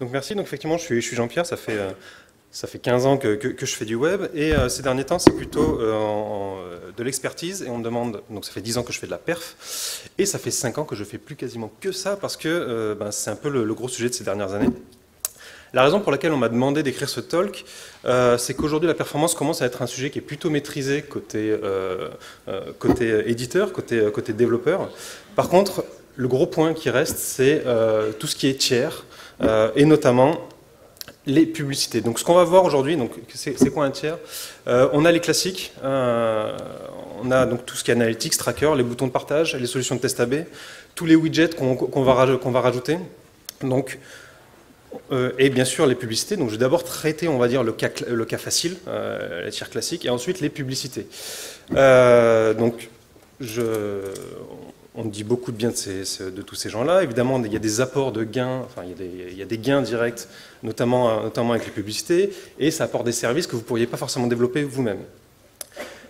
Donc merci, donc effectivement je suis, je suis Jean-Pierre, ça fait, euh, ça fait 15 ans que, je fais du web. Et euh, ces derniers temps c'est plutôt euh, de l'expertise. Et on me demande, donc ça fait 10 ans que je fais de la perf. Et ça fait 5 ans que je fais plus quasiment que ça parce que ben, c'est un peu le, gros sujet de ces dernières années. La raison pour laquelle on m'a demandé d'écrire ce talk, c'est qu'aujourd'hui la performance commence à être un sujet qui est plutôt maîtrisé côté, côté éditeur, côté, côté développeur. Par contre, le gros point qui reste, c'est tout ce qui est tiers, euh, et notamment les publicités. Donc ce qu'on va voir aujourd'hui, c'est quoi un tiers? Euh, On a les classiques, euh, on a donc tout ce qui est analytics, tracker, les boutons de partage, les solutions de test AB, tous les widgets qu'on qu va, rajouter. Donc, et bien sûr les publicités. Donc je vais d'abord traiter, on va dire, le cas, le cas facile, les tiers classiques, et ensuite les publicités. Donc je, on dit beaucoup de bien de, tous ces gens-là. Évidemment, il y a des apports de gains, enfin, il y a des, gains directs, notamment, notamment avec les publicités, et ça apporte des services que vous ne pourriez pas forcément développer vous-même.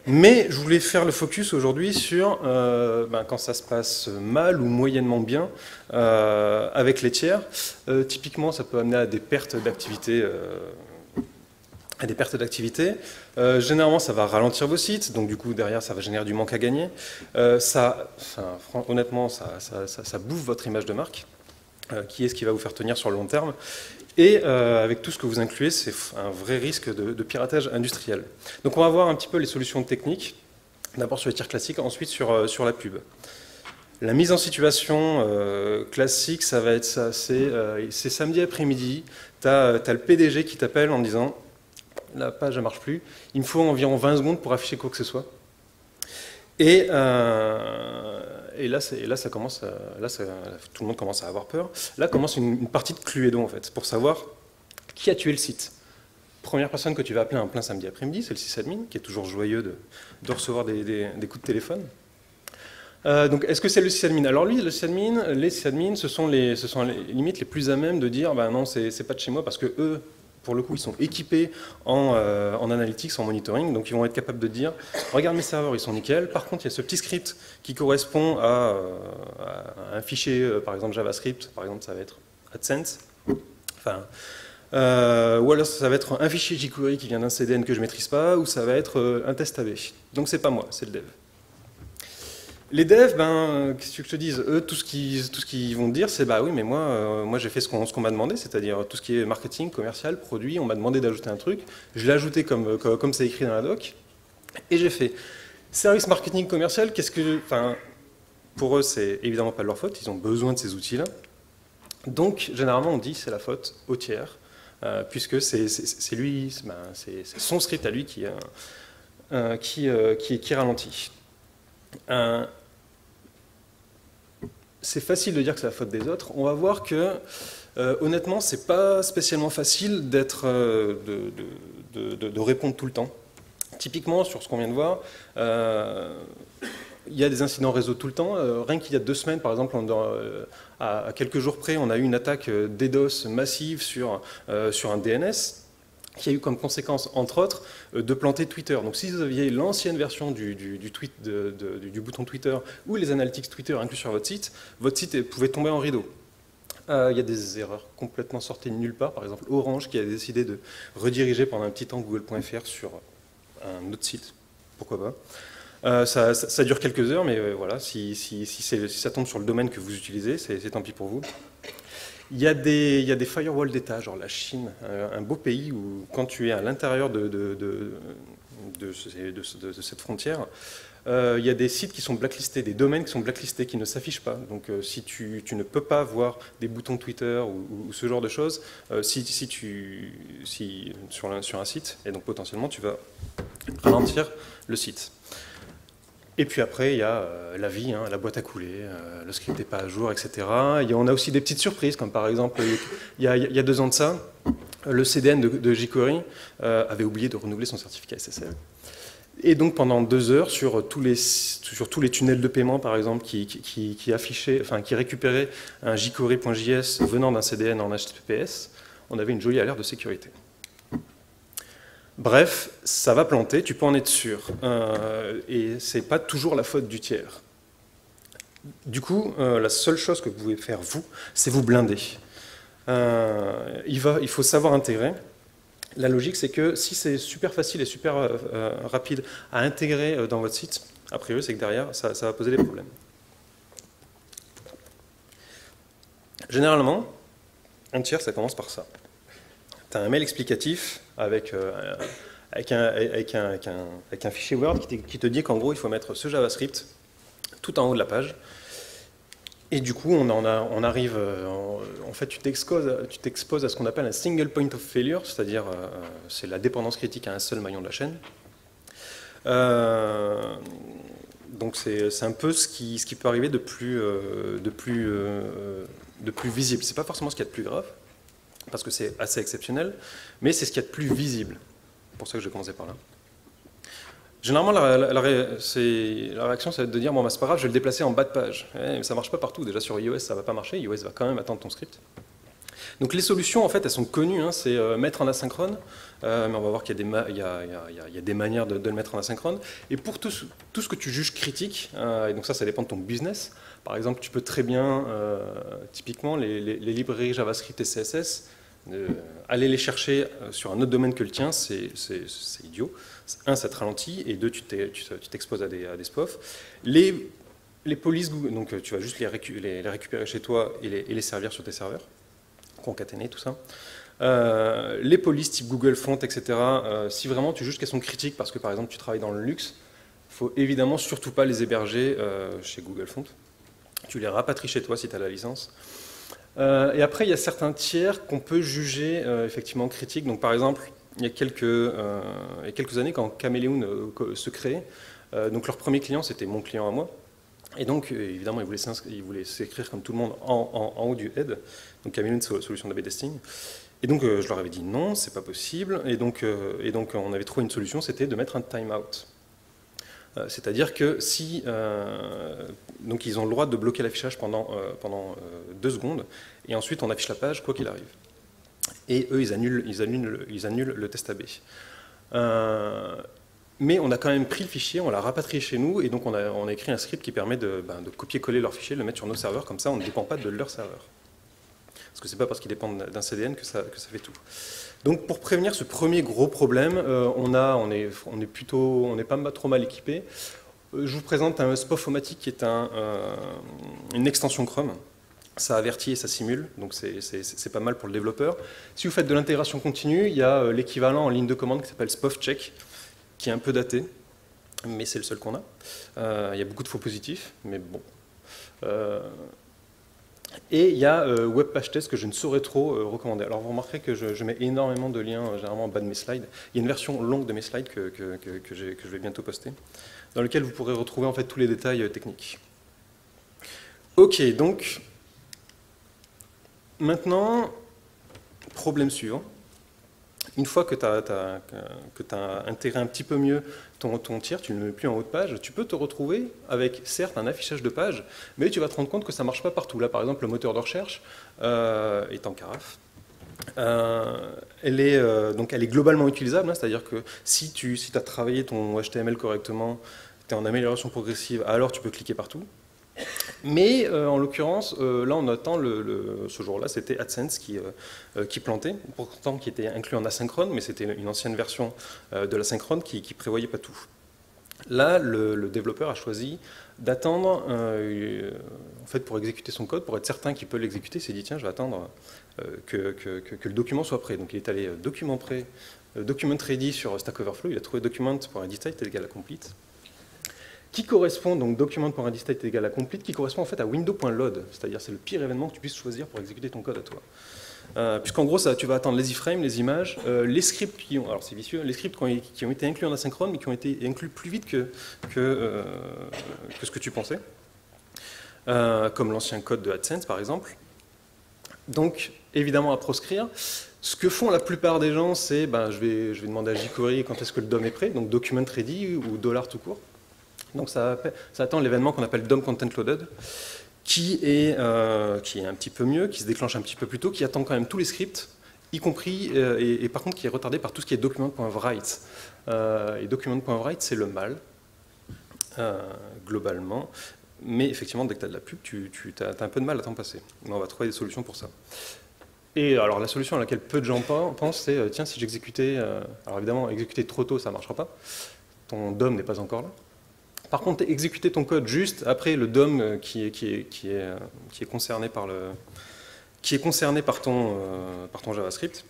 Mais je voulais faire le focus aujourd'hui sur euh, ben, quand ça se passe mal ou moyennement bien euh, avec les tiers. Euh, typiquement, ça peut amener à des pertes d'activité à des pertes d'activité. Euh, généralement, ça va ralentir vos sites, donc du coup, derrière, ça va générer du manque à gagner. Euh, ça, honnêtement, ça, bouffe votre image de marque, euh, qui est ce qui va vous faire tenir sur le long terme? Et avec tout ce que vous incluez, c'est un vrai risque de, piratage industriel. Donc on va voir un petit peu les solutions techniques, d'abord sur les tirs classiques, ensuite sur, la pub. La mise en situation classique, ça va être ça, c'est samedi après-midi, tu as, le PDG qui t'appelle en disant la page ne marche plus. Il me faut environ 20 secondes pour afficher quoi que ce soit. Et, euh, et, là, là, ça commence, à, là tout le monde commence à avoir peur. Là commence une, partie de Cluedo, en fait, pour savoir qui a tué le site. Première personne que tu vas appeler un plein samedi après-midi, c'est le sysadmin, qui est toujours joyeux de, recevoir des, coups de téléphone. Euh, donc, est-ce que c'est le sysadmin? Alors lui, le sysadmin, les sysadmins, ce sont les, ce sont limites les plus à même de dire, ben non, c'est pas de chez moi, parce que eux, pour le coup, ils sont équipés en, euh, en, analytics, en monitoring, donc ils vont être capables de dire regarde mes serveurs, ils sont nickel. Par contre, il y a ce petit script qui correspond à, euh, un fichier, euh, par exemple JavaScript, par exemple, ça va être AdSense. Enfin, ou alors ça va être un fichier jQuery qui vient d'un CDN que je ne maîtrise pas, ou ça va être un test AB. Donc c'est pas moi, c'est le dev. Les devs, ben, qu'est-ce que je te dise Eux, tout ce qu'ils qu vont dire, c'est bah oui, mais moi, euh, j'ai fait ce qu'on qu m'a demandé, c'est-à-dire tout ce qui est marketing, commercial, produit. On m'a demandé d'ajouter un truc, je l'ai ajouté comme comme c'est écrit dans la doc, et j'ai fait. Service marketing commercial, qu'est-ce que, enfin, pour eux, c'est évidemment pas de leur faute. Ils ont besoin de ces outils-là. Donc, généralement, on dit c'est la faute au tiers, euh, puisque c'est lui, ben, c'est son script à lui euh, qui, qui ralentit c'est facile de dire que c'est la faute des autres. On va voir que, euh, honnêtement, c'est pas spécialement facile d'être, euh, de, de, de, répondre tout le temps. Typiquement, sur ce qu'on vient de voir, euh, il y a des incidents réseau tout le temps. Euh, rien qu'il y a deux semaines, par exemple, à, à, quelques jours près, on a eu une attaque DDoS massive sur, sur un DNS qui a eu comme conséquence, entre autres, de planter Twitter. Donc si vous aviez l'ancienne version du, bouton Twitter ou les analytics Twitter inclus sur votre site, votre site pouvait tomber en rideau. Euh, il y a des erreurs complètement sorties de nulle part. Par exemple, Orange qui a décidé de rediriger pendant un petit temps Google.fr sur un autre site. Pourquoi pas? Euh, ça, dure quelques heures, mais euh, voilà, si, si, ça tombe sur le domaine que vous utilisez, c'est tant pis pour vous. Il y, a des, firewalls d'État, genre la Chine, un beau pays où quand tu es à l'intérieur de, cette frontière, euh, il y a des sites qui sont blacklistés, des domaines qui sont blacklistés, qui ne s'affichent pas. Donc euh, si tu, ne peux pas voir des boutons Twitter ou, ce genre de choses, euh, si, sur un site, et donc potentiellement tu vas ralentir le site. Et puis après, il y a euh, la vie, hein, la boîte à couler, euh, le script n'est pas à jour, etc. Et on a aussi des petites surprises, comme par exemple, il y a, il y a deux ans de ça, le CDN de, de jQuery euh, avait oublié de renouveler son certificat SSL. Et donc pendant deux heures, sur tous les, tunnels de paiement, par exemple, qui, qui récupéraient un jQuery.js venant d'un CDN en HTTPS, on avait une jolie alerte de sécurité. Bref, ça va planter, tu peux en être sûr. Euh, et c'est pas toujours la faute du tiers. Du coup, euh, la seule chose que vous pouvez faire, vous, c'est vous blinder. il, va, il faut savoir intégrer. La logique, c'est que si c'est super facile et super rapide à intégrer dans votre site, a priori, c'est que derrière, ça va poser des problèmes. Généralement, un tiers, ça commence par ça. Tu as un mail explicatif avec, euh, avec, un, avec, un, avec, un, fichier Word qui, te dit qu'en gros, il faut mettre ce JavaScript tout en haut de la page. Et du coup, on, a, on arrive, euh, en, fait, tu t'exposes à ce qu'on appelle un single point of failure, c'est-à-dire euh, c'est la dépendance critique à un seul maillon de la chaîne. donc c'est un peu ce qui, ce qui, peut arriver de plus, de plus, de plus visible. C'est pas forcément ce qu'il y a de plus grave, parce que c'est assez exceptionnel, mais c'est ce qu'il y a de plus visible. C'est pour ça que je commencer par là. Généralement, la, la, réaction, c'est de dire bon, bah, c'est pas grave, je vais le déplacer en bas de page. Eh, mais ça marche pas partout. Déjà sur iOS, ça va pas marcher. iOS va quand même attendre ton script. Donc les solutions, en fait, elles sont connues. Hein. c'est euh, mettre en asynchrone. Euh, mais on va voir qu'il y, a des manières de, le mettre en asynchrone. Et pour tout, tout ce que tu juges critique, euh, et donc ça, ça dépend de ton business. Par exemple, tu peux très bien, typiquement, les, librairies JavaScript et CSS, aller les chercher sur un autre domaine que le tien, c'est idiot. Un, ça te ralentit, et deux, tu t'exposes à des, à des SPOF. Les, les polices donc tu vas juste les, les, récupérer chez toi et les, les servir sur tes serveurs concaténer tout ça. Euh, les polices type Google Font, etc., euh, si vraiment tu juges qu'elles sont critiques parce que par exemple tu travailles dans le luxe, faut évidemment surtout pas les héberger euh, chez Google Font. Tu les rapatries chez toi si tu as la licence. et après, il y a certains tiers qu'on peut juger effectivement critiques. Donc par exemple, il y a quelques, quelques années, quand Caméléon se créait, donc leur premier client c'était mon client à moi. Et donc, évidemment, ils voulaient s'écrire comme tout le monde en, haut du head. Donc Camille, une solution d'AB testing. Et donc euh, je leur avais dit non, c'est pas possible. Et donc, euh, et donc on avait trouvé une solution, c'était de mettre un timeout. Euh, c'est-à-dire que si donc ils ont le droit de bloquer l'affichage pendant, pendant deux secondes, et ensuite on affiche la page quoi qu'il arrive. Et eux, ils annulent, ils annulent, ils annulent le test AB. mais on a quand même pris le fichier, on l'a rapatrié chez nous, et donc on a, on a écrit un script qui permet de, ben, copier-coller leur fichier, le mettre sur nos serveurs, comme ça on ne dépend pas de leur serveur. Parce que ce n'est pas parce qu'ils dépendent d'un CDN que ça, que ça fait tout. Donc pour prévenir ce premier gros problème, euh, on, est, plutôt, on n'est pas trop mal équipé. Euh, je vous présente un Spofomatic qui est euh, une extension Chrome. Ça avertit et ça simule, donc c'est pas mal pour le développeur. Si vous faites de l'intégration continue, il y a l'équivalent en ligne de commande qui s'appelle SpofCheck, qui est un peu daté, mais c'est le seul qu'on a. il y a beaucoup de faux positifs, mais bon. Et il y a euh, WebPageTest que je ne saurais trop euh, recommander. Alors vous remarquerez que je, mets énormément de liens euh, généralement en bas de mes slides. Il y a une version longue de mes slides que, que, que, je vais bientôt poster, dans lequel vous pourrez retrouver en fait tous les détails techniques. Ok, donc maintenant, problème suivant une fois que tu as, intégré un petit peu mieux ton, tiers, tu ne le mets plus en haut de page, tu peux te retrouver avec certes un affichage de page, mais tu vas te rendre compte que ça ne marche pas partout. Là, par exemple, le moteur de recherche euh, est en carafe. Euh, elle, est, euh, donc elle est globalement utilisable, hein, c'est-à-dire que si tu si as travaillé ton HTML correctement, tu es en amélioration progressive, alors tu peux cliquer partout. Mais euh, en l'occurrence, euh, là on attend le, ce jour-là, c'était AdSense qui, euh, qui, plantait, pourtant qui était inclus en asynchrone, mais c'était une ancienne version de l'asynchrone qui ne prévoyait pas tout. Là, le, développeur a choisi d'attendre, en fait, pour exécuter son code, pour être certain qu'il peut l'exécuter, il s'est dit tiens, je vais attendre que, le document soit prêt. Donc il est allé document prêt, document ready sur Stack Overflow, il a trouvé document pour edit est égal à complete qui correspond, donc document.readyState est égal à complete, qui correspond en fait à window.load, c'est-à-dire c'est le pire événement que tu puisses choisir pour exécuter ton code à toi. Euh, Puisqu'en gros, tu vas attendre les iframes, les images, euh, les scripts qui ont, alors c'est vicieux, les scripts qui ont, été inclus en asynchrone, mais qui ont été inclus plus vite que, que, euh, ce que tu pensais, euh, comme l'ancien code de AdSense par exemple. Donc, évidemment à proscrire. Ce que font la plupart des gens, c'est, ben, je, vais, je vais demander à jQuery quand est-ce que le DOM est prêt, donc document ready ou dollar tout court. Donc ça, attend l'événement qu'on appelle DOM Content Loaded, qui est, euh, qui est un petit peu mieux, qui se déclenche un petit peu plus tôt, qui attend quand même tous les scripts, y compris, euh, et, par contre qui est retardé par tout ce qui est document.write. Euh, et document.write, c'est le mal, globalement. Mais effectivement, dès que tu as de la pub, tu, as, un peu de mal à t'en passer. On va trouver des solutions pour ça. Et alors la solution à laquelle peu de gens pensent, c'est tiens, si j'exécutais, alors évidemment, exécuter trop tôt, ça ne marchera pas. Ton DOM n'est pas encore là. Par contre, exécuter ton code juste après le DOM euh, qui est, qui est, qui est, qui est concerné par le qui est concerné par ton, par ton JavaScript,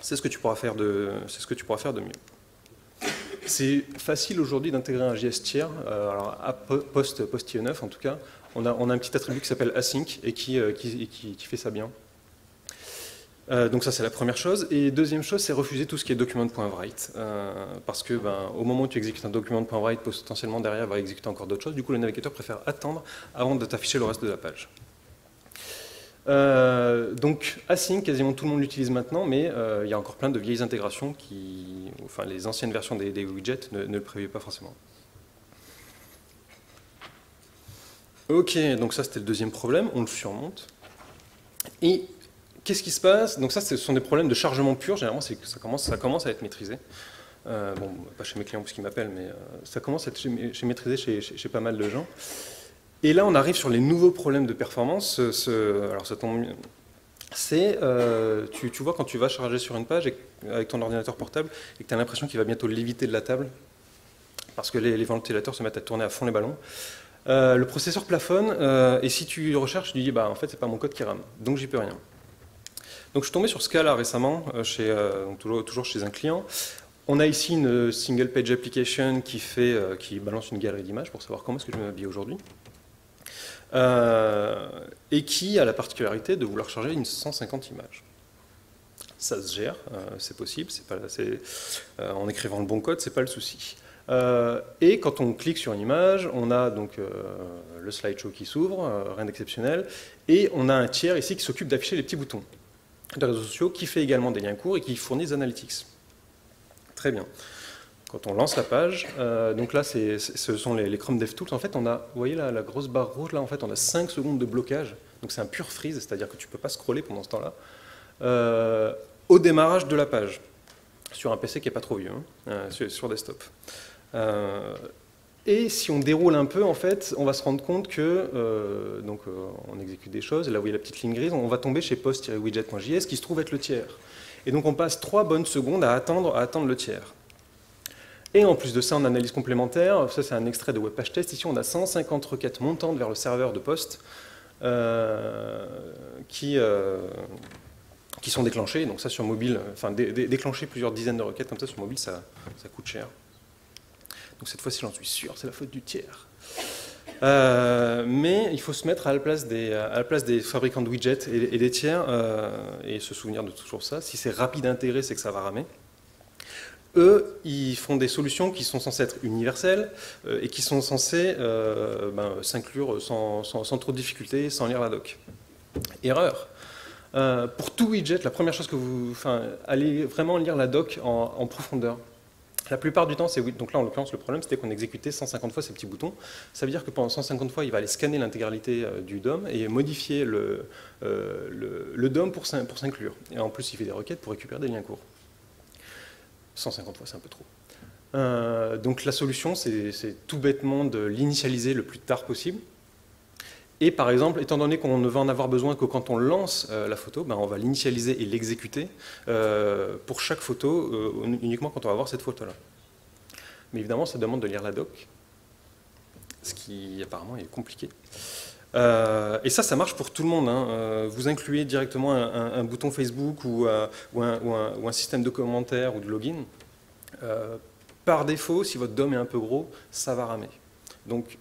c'est ce que tu pourras faire de, c'est ce que tu pourras faire de mieux. C'est facile aujourd'hui d'intégrer un JS tiers, alors post, post 9 en tout cas, on a, on a, un petit attribut qui s'appelle async et qui, qui, qui fait ça bien. Euh, donc ça c'est la première chose. Et deuxième chose, c'est refuser tout ce qui est document.write. Euh, parce que ben, au moment où tu exécutes un document.write, potentiellement derrière va exécuter encore d'autres choses. Du coup, le navigateur préfère attendre avant de t'afficher le reste de la page. Euh, donc async, quasiment tout le monde l'utilise maintenant, mais il y a encore plein de vieilles intégrations qui, enfin les anciennes versions des, widgets ne, le prévuient pas forcément. Ok, donc ça c'était le deuxième problème, on le surmonte. Et Qu'est-ce qui se passe? Donc ça, ce sont des problèmes de chargement pur. Généralement, ça commence, à être maîtrisé. Euh, bon, pas chez mes clients parce qu'ils m'appellent, mais euh, ça commence à être maîtrisé chez, pas mal de gens. Et là, on arrive sur les nouveaux problèmes de performance. alors, ça tombe. C'est, euh, tu, vois, quand tu vas charger sur une page avec ton ordinateur portable et que tu as l'impression qu'il va bientôt l'éviter de la table, parce que les, ventilateurs se mettent à tourner à fond les ballons. le processeur plafonne, et si tu recherches, tu dis, bah, en fait, c'est pas mon code qui rame, donc j'y peux rien. Donc je suis tombé sur Scala récemment, euh, euh, toujours, chez un client. On a ici une single page application qui, euh, balance une galerie d'images pour savoir comment est-ce que je m'habille aujourd'hui. et qui a la particularité de vouloir charger une 150 images. Ça se gère, c'est possible, en écrivant le bon code, c'est pas le souci. et quand on clique sur une image, on a donc le slideshow qui s'ouvre, rien d'exceptionnel, et on a un tiers ici qui s'occupe d'afficher les petits boutons de réseaux sociaux, qui fait également des liens courts et qui fournit des analytics. Très bien. Quand on lance la page, euh, donc là, ce sont les, Chrome DevTools. En fait, on a, vous voyez la, grosse barre rouge là, en fait, on a 5 secondes de blocage. Donc c'est un pur freeze, c'est-à-dire que tu ne peux pas scroller pendant ce temps-là. Euh, au démarrage de la page, sur un PC qui n'est pas trop vieux, hein, euh, sur, desktop. Et si on déroule un peu, en fait, on va se rendre compte que, euh, donc, euh, on exécute des choses, là où il y a la petite ligne grise, on va tomber chez post-widget.js qui se trouve être le tiers. Et donc on passe trois bonnes secondes à attendre, à attendre le tiers. Et en plus de ça, en analyse complémentaire, ça c'est un extrait de Webpage Test, ici on a 150 requêtes montantes vers le serveur de poste euh, qui, qui sont déclenchées. Donc ça sur mobile, enfin déclencher plusieurs dizaines de requêtes comme ça sur mobile, ça, ça coûte cher. Donc cette fois-ci, j'en suis sûr, c'est la faute du tiers. Euh, mais il faut se mettre à la place des, à la place des fabricants de widgets et, des tiers euh, et se souvenir de toujours ça. Si c'est rapide à intégrer, c'est que ça va ramer. Eux, ils font des solutions qui sont censées être universelles euh, et qui sont censées ben, s'inclure sans, trop de difficultés, sans lire la doc. Erreur. pour tout widget, la première chose que vous... Enfin, allez vraiment lire la doc en profondeur. La plupart du temps, c'est. Donc là, en l'occurrence, le problème, c'était qu'on exécutait 150 fois ces petits boutons. Ça veut dire que pendant 150 fois, il va aller scanner l'intégralité euh, du DOM et modifier le, euh, DOM pour, pour s'inclure. Et en plus, il fait des requêtes pour récupérer des liens courts. 150 fois, c'est un peu trop. Euh, donc la solution, c'est tout bêtement de l'initialiser le plus tard possible. Et par exemple, étant donné qu'on ne va en avoir besoin que quand on lance euh, la photo, ben on va l'initialiser et l'exécuter euh, pour chaque photo, euh, uniquement quand on va voir cette photo-là. Mais évidemment, ça demande de lire la doc, ce qui apparemment est compliqué. et ça, ça marche pour tout le monde. Hein. vous incluez directement un, bouton Facebook ou, un, ou, un, système de commentaires ou de login. par défaut, si votre DOM est un peu gros, ça va ramer. Donc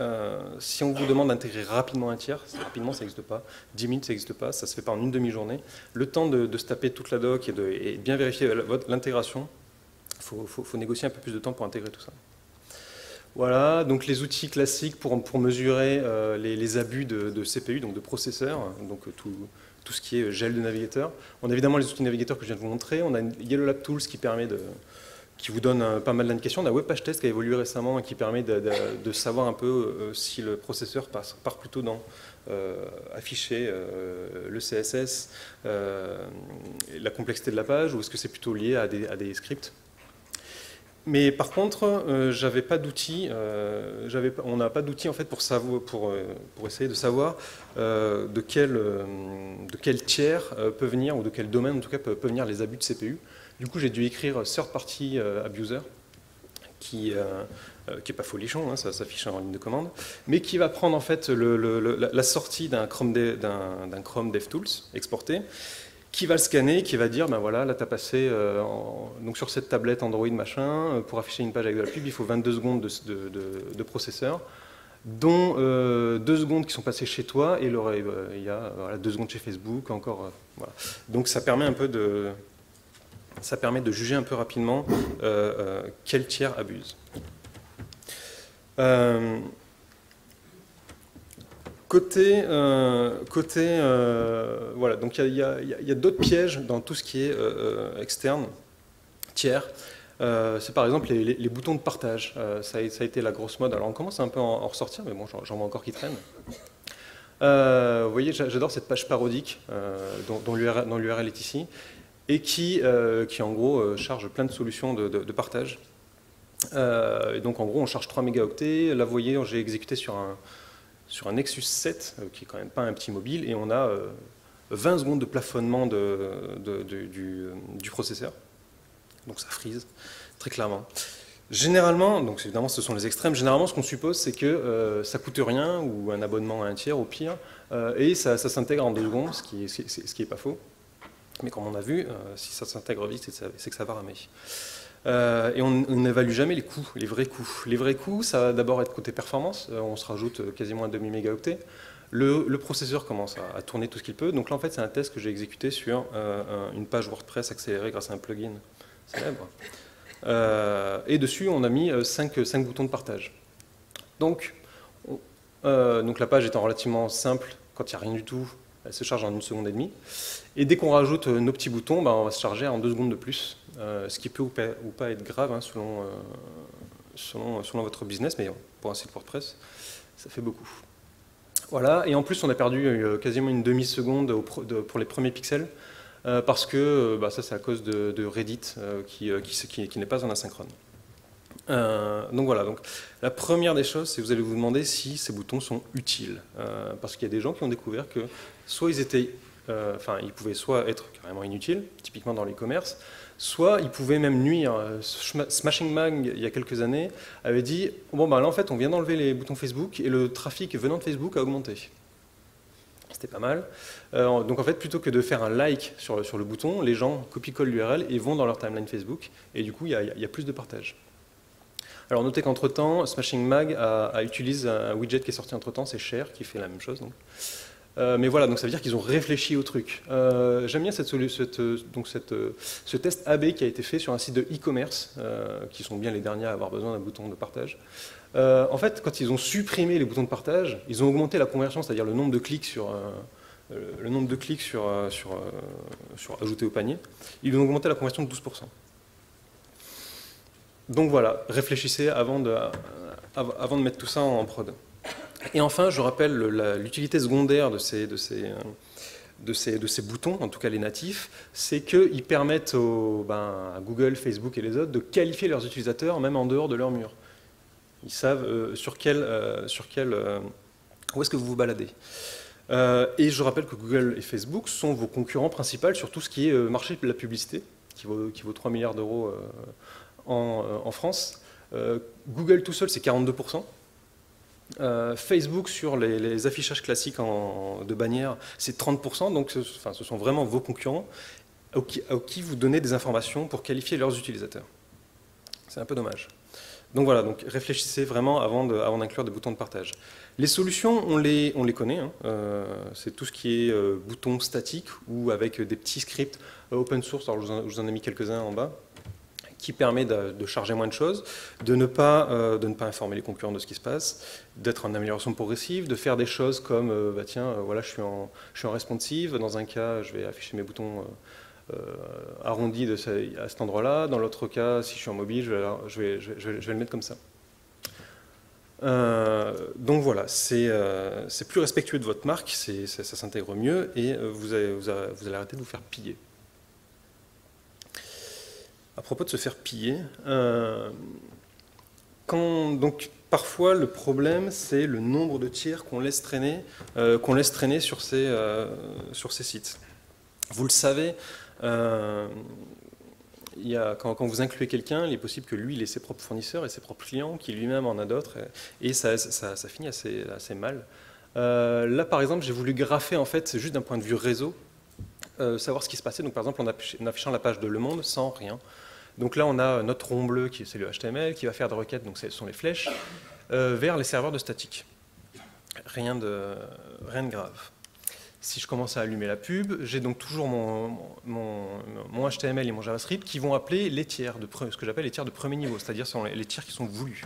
euh, si on vous demande d'intégrer rapidement un tiers, rapidement ça n'existe pas, 10 minutes ça n'existe pas, ça se fait pas en une demi-journée. Le temps de, se taper toute la doc et de bien vérifier l'intégration, il faut, négocier un peu plus de temps pour intégrer tout ça. Voilà, donc les outils classiques pour, mesurer euh, les, abus de, CPU, donc de processeur, donc tout, tout ce qui est gel de navigateur. On a évidemment les outils navigateurs que je viens de vous montrer, on a Yellow Lab Tools qui permet de, qui vous donne pas mal d'indications. On a Webpage Test qui a évolué récemment et qui permet de, savoir un peu euh, si le processeur part plutôt dans euh, afficher euh, le CSS, la complexité de la page, ou est-ce que c'est plutôt lié à des, scripts? Mais par contre, euh, j'avais pas d'outils. euh, on n'a pas d'outils en fait pour savoir, pour, euh, essayer de savoir euh, de quel euh, tiers euh, peut venir ou de quel domaine en tout cas peut, peut venir les abus de CPU. Du coup, j'ai dû écrire third party euh, abuser, qui euh, euh, est pas folichon, hein, ça s'affiche en ligne de commande, mais qui va prendre en fait la, sortie d'un Chrome, Chrome DevTools exporté qui va le scanner, qui va dire, ben voilà, là tu as passé euh, donc sur cette tablette Android machin, euh, pour afficher une page avec de la pub, il faut 22 secondes de, de- processeur, dont euh, 2 secondes qui sont passées chez toi, et euh, il y a euh, voilà, 2 secondes chez Facebook, encore. euh. Donc ça permet un peu de. Ça permet de juger un peu rapidement euh, euh, quel tiers abuse. Euh, Côté, voilà, donc il y a, d'autres pièges dans tout ce qui est externe, tiers. C'est par exemple les, boutons de partage. Ça, a, été la grosse mode. Alors on commence un peu à en, ressortir, mais bon, j'en vois encore qui traînent. Vous voyez, j'a- j'adore cette page parodique dont l'URL est ici, et qui, euh, qui en gros euh, charge plein de solutions de, partage. Euh, et donc en gros, on charge 3 mégaoctets. Là, vous voyez, j'ai exécuté sur un, sur un Nexus 7, euh, qui est quand même pas un petit mobile, et on a euh, 20 secondes de plafonnement du, du processeur. Donc ça frise, très clairement. Généralement, donc évidemment ce sont les extrêmes, généralement ce qu'on suppose c'est que euh, ça coûte rien, ou un abonnement à un tiers au pire, et ça, s'intègre en deux secondes, ce qui est, ce qui est- ce qui est pas faux. Mais comme on a vu, euh, si ça s'intègre vite, c'est que ça- va ramer. Euh, et on n'évalue jamais les coûts, les vrais coûts. Les vrais coûts, ça va d'abord être côté performance, euh, on se rajoute quasiment un demi-mégaoctet. Le, le processeur commence à, tourner tout ce qu'il peut. Donc là, en fait, c'est un test que j'ai exécuté sur un- une page WordPress accélérée grâce à un plugin célèbre. Et dessus, on a mis 5 boutons de partage. Donc, on- donc la page étant relativement simple, quand il n'y a rien du tout, elle se charge en une seconde et demie. Et dès qu'on rajoute euh, nos petits boutons, bah, on va se charger en deux secondes de plus, euh, ce qui peut ou pas, être grave hein, selon, euh, selon, selon votre business, mais pour un site WordPress, ça fait beaucoup. Voilà, et en plus on a perdu quasiment une demi-seconde pour les premiers pixels, parce que bah, ça c'est à cause de, Reddit qui, qui, qui- n'est pas en asynchrone. Donc voilà, donc la première des choses, c'est que vous allez vous demander si ces boutons sont utiles, parce qu'il y a des gens qui ont découvert que soit ils étaient, enfin ils pouvaient soit être carrément inutiles, typiquement dans l'e-commerce, soit ils pouvaient même nuire. Euh, Sma- Smashing Mag, il y a quelques années, avait dit bon bah là en fait on vient d'enlever les boutons Facebook et le trafic venant de Facebook a augmenté. C'était pas mal. Euh, donc en fait, plutôt que de faire un like sur le, bouton, les gens copient-collent l'URL et vont dans leur timeline Facebook, et du coup il y a, il plus de partage. Alors notez qu'entre-temps, Smashing Mag utilisé un widget qui est sorti entre-temps, c'est Share, qui fait la même chose. Euh, mais voilà, donc ça veut dire qu'ils ont réfléchi au truc. Euh, J'aime bien cette, euh, donc ce test AB qui a été fait sur un site de e-commerce, qui sont bien les derniers à avoir besoin d'un bouton de partage. En fait, quand ils ont supprimé les boutons de partage, ils ont augmenté la conversion, c'est-à-dire le nombre de clics sur, le nombre de clics sur, sur, sur ajouter au panier. Ils ont augmenté la conversion de 12%. Donc voilà, réfléchissez avant de, av- avant de mettre tout ça en prod. Et enfin, je rappelle l'utilité secondaire euh, de, ces, boutons, en tout cas les natifs, c'est qu'ils permettent ben, à Google, Facebook et les autres de qualifier leurs utilisateurs même en dehors de leur mur. Ils savent euh, sur quel, euh, sur quel, où est-ce que vous vous baladez. Et je rappelle que Google et Facebook sont vos concurrents principaux sur tout ce qui est marché de la publicité, qui vaut, qui vaut 3 milliards d'euros en, France. Google tout seul, c'est 42%. Euh, Facebook sur les, affichages classiques de bannières, c'est 30%. Donc, ce, enfin, ce sont vraiment vos concurrents à qui, vous donnez des informations pour qualifier leurs utilisateurs. C'est un peu dommage. Donc voilà, donc réfléchissez vraiment avant d'inclure des boutons de partage. Les solutions, on les, on les connaît. hein. Euh, c'est tout ce qui est euh, boutons statiques ou avec des petits scripts open source. Alors je vous en ai mis quelques-uns en bas qui permet de, charger moins de choses, de ne, pas, euh, de ne pas informer les concurrents de ce qui se passe, d'être en amélioration progressive, de faire des choses comme, euh, bah tiens, euh, voilà, je suis, en, responsive, dans un cas, je vais afficher mes boutons arrondis à cet endroit-là, dans l'autre cas, si je suis en mobile, je vais, le mettre comme ça. Donc voilà, c'est plus respectueux de votre marque, ça, s'intègre mieux et vous, vous allez arrêter de vous faire piller. À propos de se faire piller, quand, donc, parfois le problème c'est le nombre de tiers qu'on laisse traîner, qu'on laisse traîner sur ces, sur ces sites. Vous le savez, quand, vous incluez quelqu'un, il est possible que lui, il ait ses propres fournisseurs et ses propres clients, qui lui-même en a d'autres, et, ça, finit assez, mal. Euh, là, par exemple, j'ai voulu graffer, en fait, juste d'un point de vue réseau, euh, savoir ce qui se passait. Donc, par exemple, en affichant la page de Le Monde sans rien. Donc là, on a notre rond bleu, qui c'est le HTML, qui va faire des requêtes, donc ce sont les flèches, euh, vers les serveurs de statique. Rien de, rien de grave si je commence à allumer la pub, j'ai donc toujours mon, mon, HTML et mon JavaScript qui vont appeler les tiers, de ce que j'appelle les tiers de premier niveau, c'est-à-dire les tiers qui sont voulus.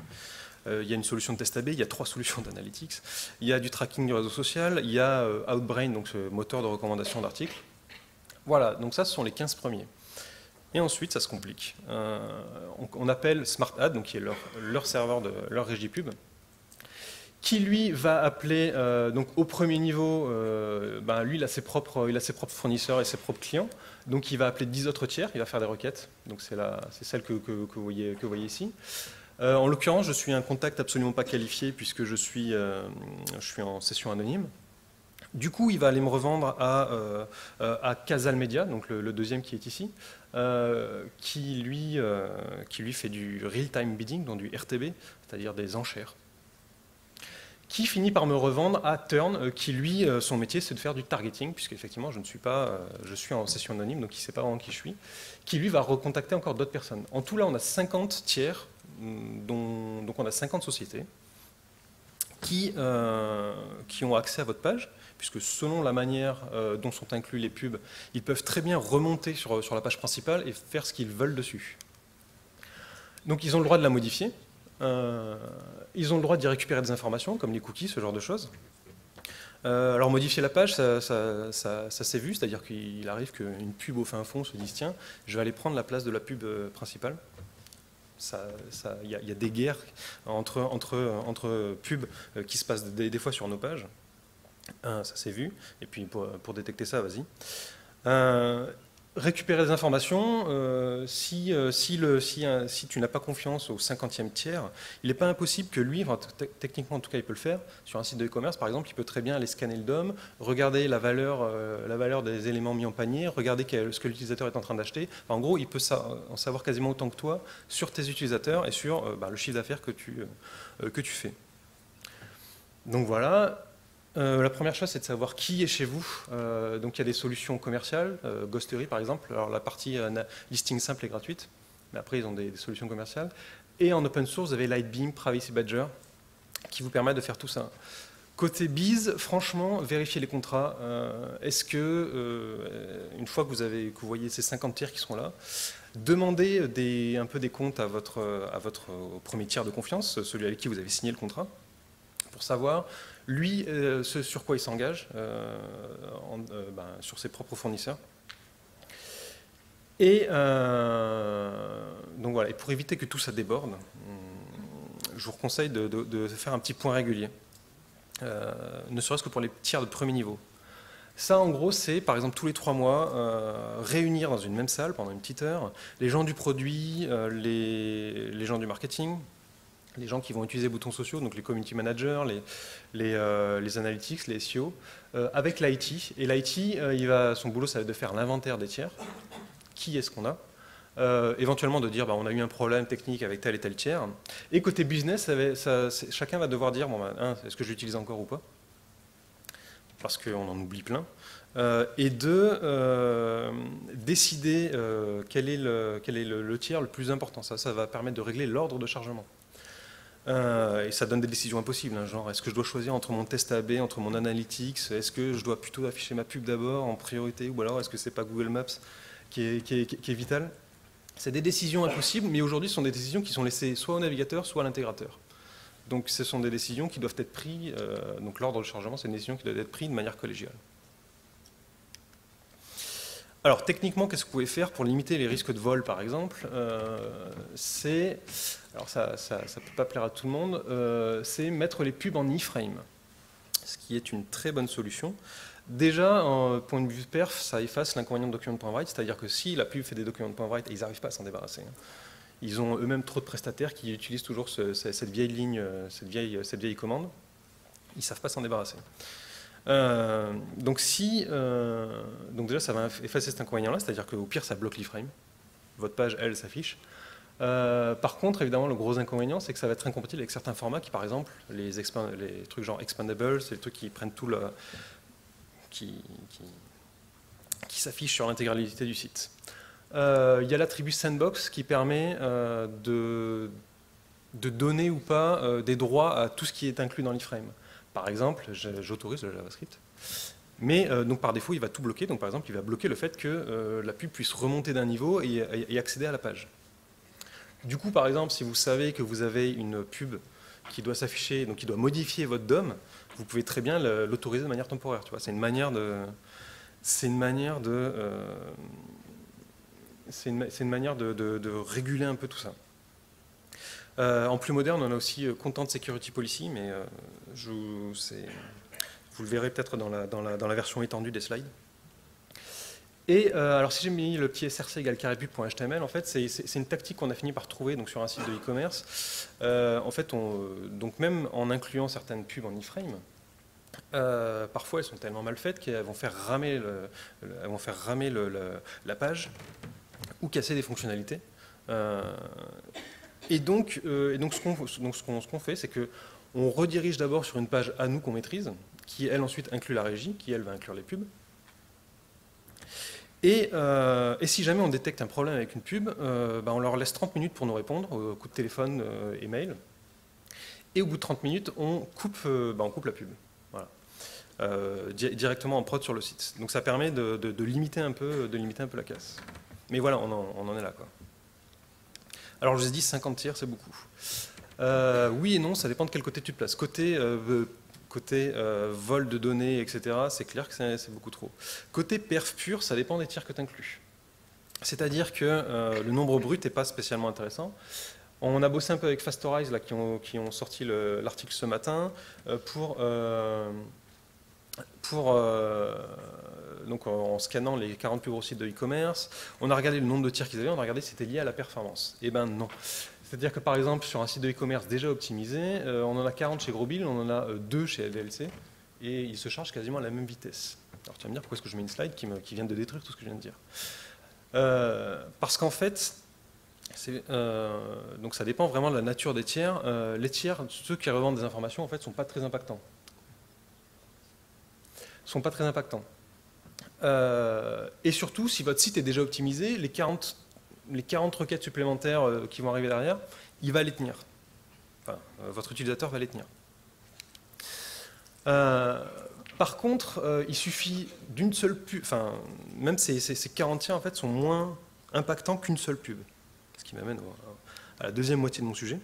Euh, il y a une solution de test AB, il y a trois solutions d'analytics, il y a du tracking du réseau social, il y a euh, Outbrain, donc ce moteur de recommandation d'articles. Voilà, donc ça ce sont les 15 premiers. Et ensuite, ça se complique. Euh, on, appelle SmartAd, donc qui est leur, serveur de leur régie pub, qui lui va appeler euh, donc au premier niveau, euh, ben, lui il a, ses propres, fournisseurs et ses propres clients, donc il va appeler 10 autres tiers, il va faire des requêtes, donc c'est celle que, vous voyez, que vous voyez ici. En l'occurrence, je suis un contact absolument pas qualifié puisque je suis en session anonyme. Du coup, il va aller me revendre à, à Casal Media, donc le, deuxième qui est ici, qui, lui, qui lui fait du real-time bidding, donc du RTB, c'est-à-dire des enchères qui finit par me revendre à Turn, euh, qui lui, euh, son métier, c'est de faire du targeting, puisqu'effectivement, je ne suis pas, euh, je suis en session anonyme, donc il ne sait pas vraiment qui je suis, qui lui va recontacter encore d'autres personnes. En tout, là, on a 50 tiers, mm, donc on a 50 sociétés, qui, qui ont accès à votre page, puisque selon la manière dont sont inclus les pubs, ils peuvent très bien remonter sur, la page principale et faire ce qu'ils veulent dessus. Donc ils ont le droit de la modifier, euh, ils ont le droit d'y récupérer des informations, comme les cookies, ce genre de choses. Euh, alors modifier la page, ça, s'est vu, c'est-à-dire qu'il arrive qu'une pub au fin fond se dise tiens, je vais aller prendre la place de la pub euh, principale. Il y, a des guerres entre pubs qui se passent des, fois sur nos pages. Ça s'est vu, et puis pour, détecter ça, vas-y récupérer des informations, euh, si, euh, si, tu n'as pas confiance au 50e tiers, il n'est pas impossible que lui, techniquement en tout cas il peut le faire, sur un site de e-commerce par exemple, il peut très bien aller scanner le DOM, regarder la valeur, euh, des éléments mis en panier, regarder ce que l'utilisateur est en train d'acheter. en gros, il peut en savoir quasiment autant que toi sur tes utilisateurs et sur bah, le chiffre d'affaires que tu fais. Donc voilà, euh, la première chose, c'est de savoir qui est chez vous. Euh, donc il y a des solutions commerciales, euh, Ghostery par exemple. Alors la partie listing simple est gratuite, mais après ils ont des, solutions commerciales. Et en open source, vous avez Lightbeam, Privacy Badger, qui vous permettent de faire tout ça. Côté bise, franchement, vérifiez les contrats. Est-ce que, une fois que vous, avez, que vous voyez ces 50 tiers qui sont là, demandez des, un peu des comptes à votre, à votre premier tiers de confiance, celui avec qui vous avez signé le contrat, pour savoir lui, euh, ce sur quoi il s'engage, euh, euh, ben, sur ses propres fournisseurs. Et pour éviter que tout ça déborde, hum, je vous conseille de, faire un petit point régulier, ne serait-ce que pour les tiers de premier niveau. Ça, en gros, c'est par exemple tous les trois mois, réunir dans une même salle pendant une petite heure les gens du produit, les, gens du marketing, les gens qui vont utiliser les boutons sociaux, donc les community managers, les, les, euh, les analytics, les SEO, euh, avec l'IT. Et l'IT, euh, son boulot, ça va être de faire l'inventaire des tiers. Qui est-ce qu'on a éventuellement de dire bah, on a eu un problème technique avec tel et tel tiers. Et côté business, chacun va devoir dire bon, bah, est-ce que j'utilise encore ou pas? Parce qu'on en oublie plein. et deux, décider quel est, le, tiers le plus important. Ça va permettre de régler l'ordre de chargement. Euh, et ça donne des décisions impossibles, hein, genre est-ce que je dois choisir entre mon test AB, entre mon analytics, est-ce que je dois plutôt afficher ma pub d'abord en priorité, ou alors est-ce que c'est pas Google Maps qui est, vital? C'est des décisions impossibles, mais aujourd'hui ce sont des décisions qui sont laissées soit au navigateur, soit à l'intégrateur. Donc ce sont des décisions qui doivent être prises, euh, donc l'ordre de chargement, c'est une décision qui doit être prise de manière collégiale. Alors techniquement, qu'est-ce que vous pouvez faire pour limiter les risques de vol, par exemple euh, C'est, alors ça ne peut pas plaire à tout le monde, euh, c'est mettre les pubs en iframe. ce qui est une très bonne solution. Déjà, en point de vue perf, ça efface l'inconvénient de document.write, c'est-à-dire que si la pub fait des documents de write, ils n'arrivent pas à s'en débarrasser. Hein. Ils ont eux-mêmes trop de prestataires qui utilisent toujours cette vieille ligne, euh, cette vieille, cette vieille commande. Ils ne savent pas s'en débarrasser. Euh, euh, donc déjà, ça va effacer cet inconvénient-là, c'est-à-dire qu'au pire, ça bloque l'iframe. Votre page, elle, s'affiche. par contre, évidemment, le gros inconvénient, c'est que ça va être incompatible avec certains formats qui, par exemple, les, trucs genre expandables, c'est les trucs qui prennent tout le, qui, qui, s'affiche sur l'intégralité du site. Euh, il y a l'attribut sandbox qui permet euh, de, donner ou pas euh, des droits à tout ce qui est inclus dans l'iframe. Par exemple, j'autorise le JavaScript, mais donc par défaut, il va tout bloquer. Donc par exemple, il va bloquer le fait que la pub puisse remonter d'un niveau et, et, accéder à la page. Du coup, par exemple, si vous savez que vous avez une pub qui doit s'afficher, donc qui doit modifier votre DOM, vous pouvez très bien l'autoriser de manière temporaire. C'est une manière de, c'est une manière de, euh, c'est une, manière de, réguler un peu tout ça. Euh, en plus moderne, on a aussi euh, Content Security Policy, mais je, vous le verrez peut-être dans la, version étendue des slides. Et alors si j'ai mis le petit src égale carrépub.html, en fait c'est une tactique qu'on a fini par trouver donc, sur un site de e-commerce. en fait, on, donc même en incluant certaines pubs en iframe, euh, parfois elles sont tellement mal faites qu'elles vont faire ramer, vont faire ramer la page ou casser des fonctionnalités. Euh, et donc, euh, ce qu'on fait, c'est qu'on redirige d'abord sur une page à nous qu'on maîtrise, qui elle ensuite inclut la régie, qui elle va inclure les pubs. Et, si jamais on détecte un problème avec une pub, bah, on leur laisse 30 minutes pour nous répondre, au coup de téléphone et mail. Et au bout de 30 minutes, on coupe, bah, on coupe la pub. Euh, directement en prod sur le site. Donc ça permet de, limiter, un peu, de limiter un peu la casse. Mais voilà, on en, est là. Quoi. Alors je vous ai dit 50 tiers, c'est beaucoup. Euh, oui et non, ça dépend de quel côté tu te places. Côté, euh, côté vol de données, etc., c'est clair que c'est beaucoup trop. Côté perf pur, ça dépend des tiers que tu inclus. C'est-à-dire que le nombre brut n'est pas spécialement intéressant. On a bossé un peu avec Fastorize, là, qui ont sorti l'article ce matin, pour euh, donc en scannant les 40 plus gros sites de e-commerce, on a regardé le nombre de tirs qu'ils avaient, on a regardé si c'était lié à la performance. Eh bien non. C'est-à-dire que par exemple, sur un site de e-commerce déjà optimisé, euh, on en a 40 chez Grosbill, on en a 2 euh, chez LDLC, et ils se chargent quasiment à la même vitesse. Alors tu vas me dire pourquoi est-ce que je mets une slide qui, qui, vient de détruire tout ce que je viens de dire? Parce qu'en fait, donc ça dépend vraiment de la nature des tiers. les tiers, ceux qui revendent des informations, en fait, sont pas très impactants sont pas très impactants. Euh, et surtout, si votre site est déjà optimisé, les 40, les 40 requêtes supplémentaires euh, qui vont arriver derrière, il va les tenir. Euh, votre utilisateur va les tenir. par contre, il suffit d'une seule pub, enfin, même ces, ces, 40 tiers en fait sont moins impactants qu'une seule pub. Ce qui m'amène à la deuxième moitié de mon sujet.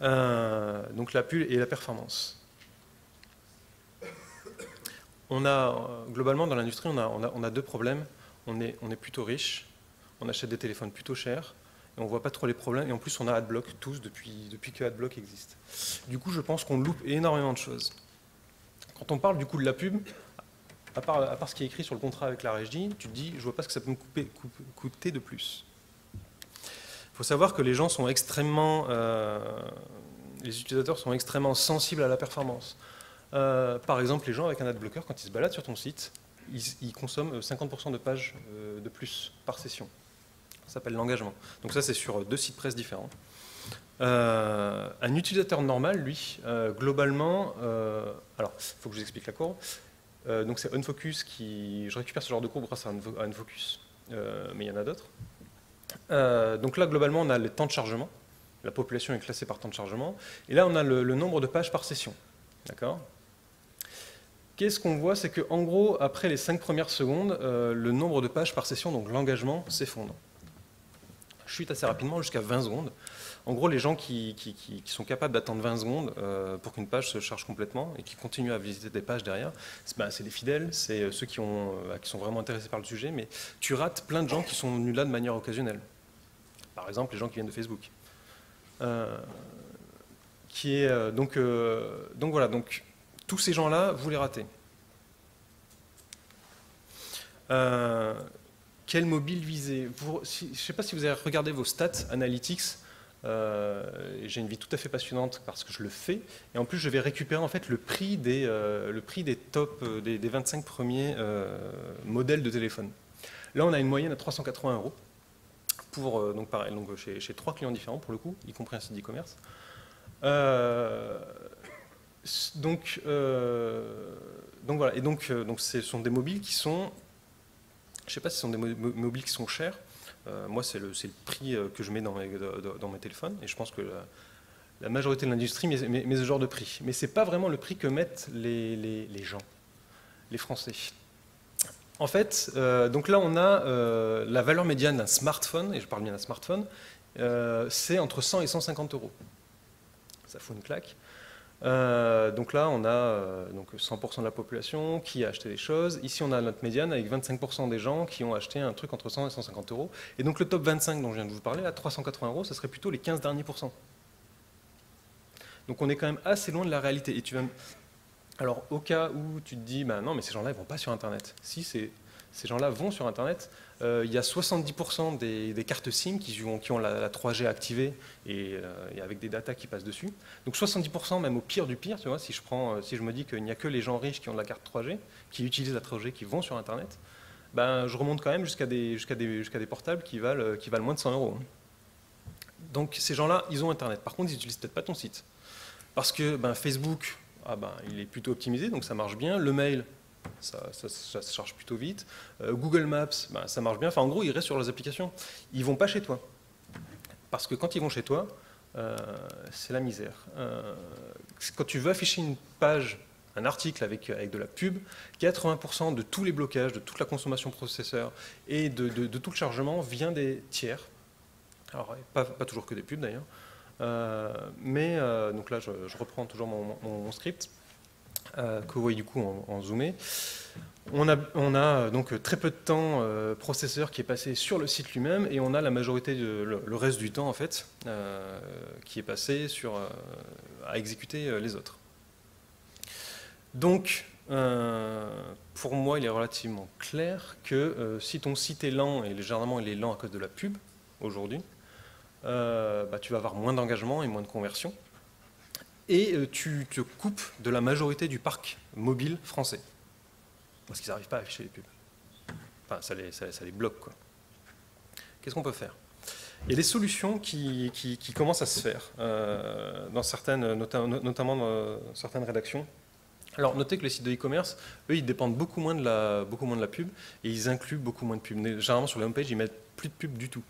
donc la pub et la performance euh, globalement, dans l'industrie, on a, deux problèmes. On est, plutôt riche, on achète des téléphones plutôt chers, et on ne voit pas trop les problèmes. Et en plus, on a AdBlock tous depuis, que AdBlock existe. Du coup, je pense qu'on loupe énormément de choses. Quand on parle du coût de la pub, à part, ce qui est écrit sur le contrat avec la régie, tu te dis, je vois pas ce que ça peut me coûter de plus. Il faut savoir que les gens sont extrêmement... Euh, les utilisateurs sont extrêmement sensibles à la performance. Euh, par exemple, les gens avec un adblocker, quand ils se baladent sur ton site, ils, consomment 50% euh, de pages euh, de plus par session. Ça s'appelle l'engagement. Donc ça, c'est sur deux sites presse différents. un utilisateur normal, lui, globalement, alors, il faut que je vous explique la courbe. donc c'est Unfocus qui, je récupère ce genre de courbe grâce à Unfocus, mais il y en a d'autres. donc là, globalement, on a les temps de chargement. La population est classée par temps de chargement. Et là, on a le nombre de pages par session. D'accord? Qu'est-ce qu'on voit C'est qu'en gros, après les 5 premières secondes, euh, le nombre de pages par session, donc l'engagement, s'effondre. Chute assez rapidement jusqu'à 20 secondes. En gros, les gens qui, sont capables d'attendre 20 secondes euh, pour qu'une page se charge complètement et qui continuent à visiter des pages derrière, c'est ben, des fidèles, c'est euh, ceux qui, ont, qui sont vraiment intéressés par le sujet, mais tu rates plein de gens qui sont venus là de manière occasionnelle. Par exemple, les gens qui viennent de Facebook. qui est, donc, donc voilà, donc tous ces gens-là, vous les ratez. Euh, quel mobile viser Je ne sais pas si vous avez regardé vos stats analytics. Euh, j'ai une vie tout à fait passionnante parce que je le fais. Et en plus, je vais récupérer en fait le prix des, euh, le prix des top, des, 25 premiers modèles de téléphone. Là, on a une moyenne à 380 euros pour donc donc chez, chez, trois clients différents pour le coup, y compris un site d'e-commerce. Donc, donc voilà. Et donc, donc, ce sont des mobiles qui sont je ne sais pas si ce sont des mobiles qui sont chers. Euh, moi, c'est le, prix euh, que je mets dans mes, téléphones. Et je pense que la, majorité de l'industrie met, ce genre de prix. Mais ce n'est pas vraiment le prix que mettent les, les, gens, les Français. En fait, euh, donc là, on a la valeur médiane d'un smartphone, et je parle bien d'un smartphone, c'est entre 100 et 150 euros. Ça fout une claque. Euh, donc là, on a euh, donc 100% de la population qui a acheté des choses. Ici, on a notre médiane avec 25% des gens qui ont acheté un truc entre 100 et 150 euros. Et donc le top 25 dont je viens de vous parler, à 380 euros, ce serait plutôt les 15 derniers pourcents. Donc on est quand même assez loin de la réalité. Et tu vas... Alors au cas où tu te dis, bah non, mais ces gens-là, ils vont pas sur Internet. Si ces gens-là vont sur Internet, euh, il y a 70% des, cartes SIM qui ont, la, 3G activée euh, et, avec des datas qui passent dessus. Donc 70% même au pire du pire, tu vois, si je, prends, euh, si je me dis qu'il n'y a que les gens riches qui ont de la carte 3G, qui utilisent la 3G, qui vont sur Internet, ben, je remonte quand même jusqu'à des, portables qui valent, moins de 100 euros. Donc ces gens-là, ils ont Internet. Par contre, ils n'utilisent peut-être pas ton site. Parce que ben, Facebook, ah ben, il est plutôt optimisé, donc ça marche bien. Le mail, ça, se charge plutôt vite. Euh, Google Maps, ben, ça marche bien. Enfin, en gros, ils restent sur leurs applications. Ils vont pas chez toi. Parce que quand ils vont chez toi, euh, c'est la misère. Euh, quand tu veux afficher une page, un article avec, avec de la pub, 80% de tous les blocages, de toute la consommation processeur et de, tout le chargement vient des tiers. Alors, pas, toujours que des pubs d'ailleurs. mais, donc là, je, reprends toujours mon script. Euh, que vous voyez du coup en, zoomé. On a, euh, donc très peu de temps euh, processeur qui est passé sur le site lui-même et on a la majorité, de, le, reste du temps en fait, qui est passé sur, à exécuter les autres. Donc, pour moi, il est relativement clair que si ton site est lent, et généralement il est lent à cause de la pub aujourd'hui, bah, tu vas avoir moins d'engagement et moins de conversion et euh, tu te coupes de la majorité du parc mobile français. Parce qu'ils n'arrivent pas à afficher les pubs. Enfin, ça les, ça, les bloque. Qu'est-ce qu'on peut faire? Il y a des solutions qui, commencent à se faire, euh, dans certaines, notamment dans certaines rédactions. Alors, notez que les sites de e-commerce, eux, ils dépendent beaucoup moins, de la, beaucoup moins de la pub et ils incluent beaucoup moins de pubs. Généralement, sur les homepage, ils mettent plus de pubs du tout.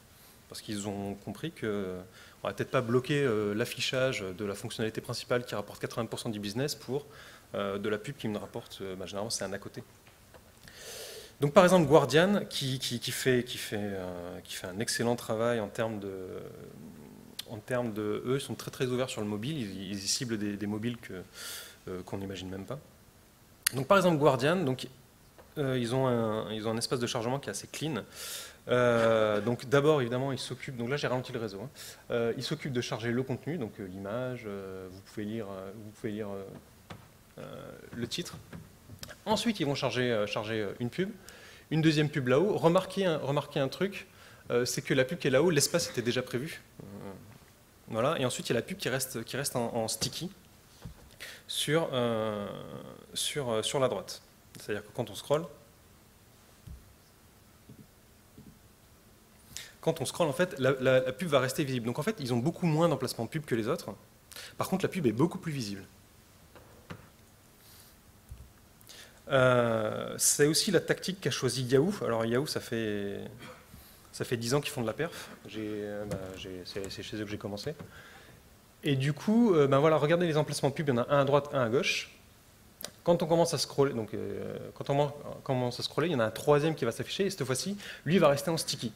Parce qu'ils ont compris que on va peut-être pas bloquer euh, l'affichage de la fonctionnalité principale qui rapporte 80% du business pour euh, de la pub qui me rapporte, euh, bah, généralement c'est un à côté. Donc par exemple Guardian qui, fait, un excellent travail en termes de, en termes de, eux, ils sont très très ouverts sur le mobile, ils, ciblent des, mobiles qu'on n'imagine même pas. Donc par exemple Guardian, donc, ils ont un espace de chargement qui est assez clean. Euh, donc d'abord, évidemment, il s'occupe, donc là j'ai ralenti le réseau, hein. euh, il s'occupe de charger le contenu, donc euh, l'image, vous pouvez lire, vous pouvez lire le titre. Ensuite, ils vont charger, charger une pub, une deuxième pub là-haut. Remarquez un, remarquez un truc, c'est que la pub qui est là-haut, l'espace était déjà prévu. voilà, et ensuite il y a la pub qui reste, qui reste en, sticky sur, sur, sur la droite. C'est-à-dire que quand on scrolle, quand on scrolle, en fait, la, pub va rester visible. Donc en fait, ils ont beaucoup moins d'emplacements de pub que les autres. Par contre, la pub est beaucoup plus visible. Euh, c'est aussi la tactique qu'a choisi Yahoo. Alors Yahoo, ça fait, ça fait 10 ans qu'ils font de la perf. Euh, bah, c'est chez eux que j'ai commencé. Et du coup, ben voilà, regardez les emplacements pub, il y en a un à droite, un à gauche. Quand on commence à scroller, donc, quand on commence à scroller, il y en a un troisième qui va s'afficher, et cette fois-ci, lui va rester en sticky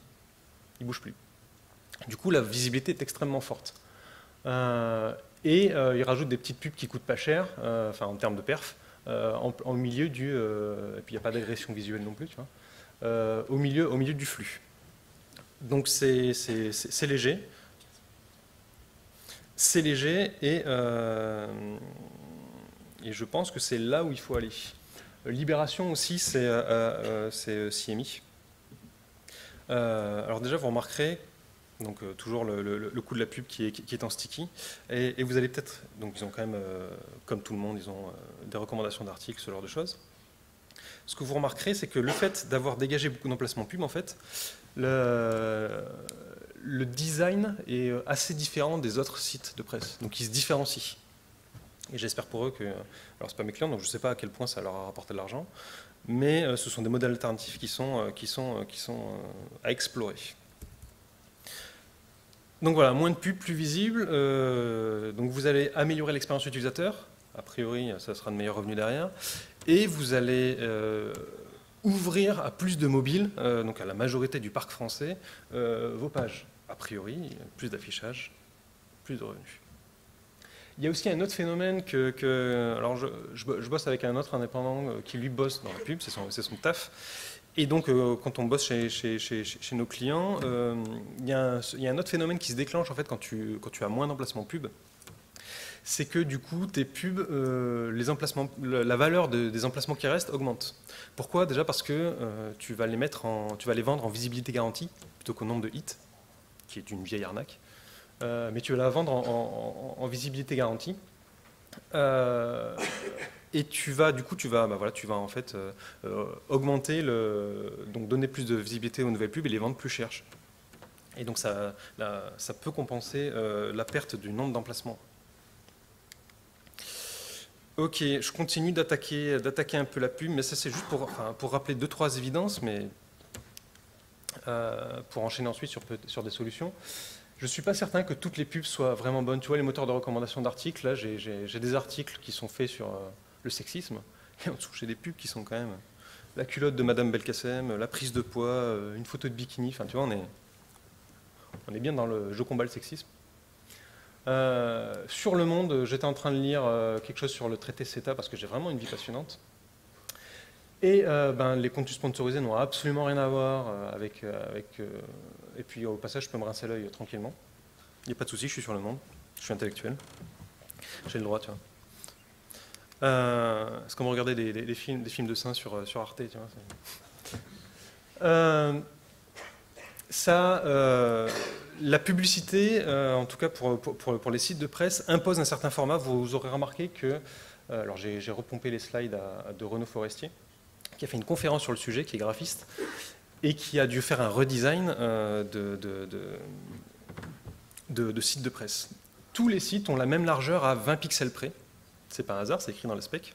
il bouge plus. Du coup, la visibilité est extrêmement forte. Euh, et euh, il rajoute des petites pubs qui coûtent pas cher, euh, en termes de perf, et puis il n'y a pas d'agression visuelle non plus, tu vois, au, milieu, du flux. Donc c'est léger. C'est léger Et je pense que c'est là où il faut aller. Libération aussi, c'est CMI. Alors déjà, vous remarquerez donc euh, toujours le, le, coût de la pub qui est, en sticky. Et, vous allez peut-être, donc ils ont quand même, euh, comme tout le monde, ils ont euh, des recommandations d'articles, ce genre de choses. Ce que vous remarquerez, c'est que le fait d'avoir dégagé beaucoup d'emplacements pub, en fait, le, le, design est assez différent des autres sites de presse. Donc ils se différencient. Et j'espère pour eux que, alors c'est pas mes clients, donc je ne sais pas à quel point ça leur a rapporté de l'argent, mais ce sont des modèles alternatifs qui sont, qui sont à explorer. Donc voilà, moins de pubs, plus visible. Euh, donc vous allez améliorer l'expérience utilisateur. A priori, ça sera de meilleurs revenus derrière. Et vous allez euh, ouvrir à plus de mobiles, euh, donc à la majorité du parc français, vos pages. A priori, plus d'affichage, plus de revenus. Il y a aussi un autre phénomène que... alors je, bosse avec un autre indépendant qui lui bosse dans la pub, c'est son, taf. Et donc, euh, quand on bosse chez, nos clients, euh, il y, a un autre phénomène qui se déclenche en fait quand tu, as moins d'emplacements pub. C'est que du coup, tes pubs, euh, les emplacements, la valeur des emplacements qui restent augmente. Pourquoi? Déjà parce que tu vas les tu vas les vendre en visibilité garantie plutôt qu'au nombre de hits, qui est une vieille arnaque. Mais tu vas la vendre en, visibilité garantie. Et tu vas, du coup, tu vas, bah voilà, tu vas en fait euh, euh, augmenter le, donc donner plus de visibilité aux nouvelles pubs et les vendre plus cher. Et donc ça, ça peut compenser euh, la perte du nombre d'emplacements. Ok, je continue d'attaquer, d'attaquer un peu la pub, mais ça c'est juste pour, pour rappeler deux trois évidences, mais pour enchaîner ensuite sur, sur des solutions. Je ne suis pas certain que toutes les pubs soient vraiment bonnes. Tu vois, les moteurs de recommandation d'articles, là, j'ai des articles qui sont faits sur, le sexisme. Et en dessous, j'ai des pubs qui sont quand même la culotte de Madame Belkacem, la prise de poids, euh, une photo de bikini. Enfin, tu vois, on est, on est bien dans le je combat le sexisme. Euh, sur le monde, j'étais en train de lire euh, quelque chose sur le traité CETA parce que j'ai vraiment une vie passionnante. Et ben, les contenus sponsorisés n'ont absolument rien à voir avec. avec et puis au passage, je peux me rincer l'œil tranquillement. Il n'y a pas de souci, je suis sur le monde, je suis intellectuel. J'ai le droit, tu vois. Euh, c'est comme regarder des, films, des films de seins sur, euh, sur Arte. Tu vois, euh, ça, euh, la publicité, en tout cas pour, pour, pour, les sites de presse, impose un certain format. Vous, aurez remarqué que, alors j'ai repompé les slides de Renaud Forestier, qui a fait une conférence sur le sujet, qui est graphiste, et qui a dû faire un redesign de, de, de, de sites de presse. Tous les sites ont la même largeur à 20 pixels près c'est pas un hasard, c'est écrit dans le spec.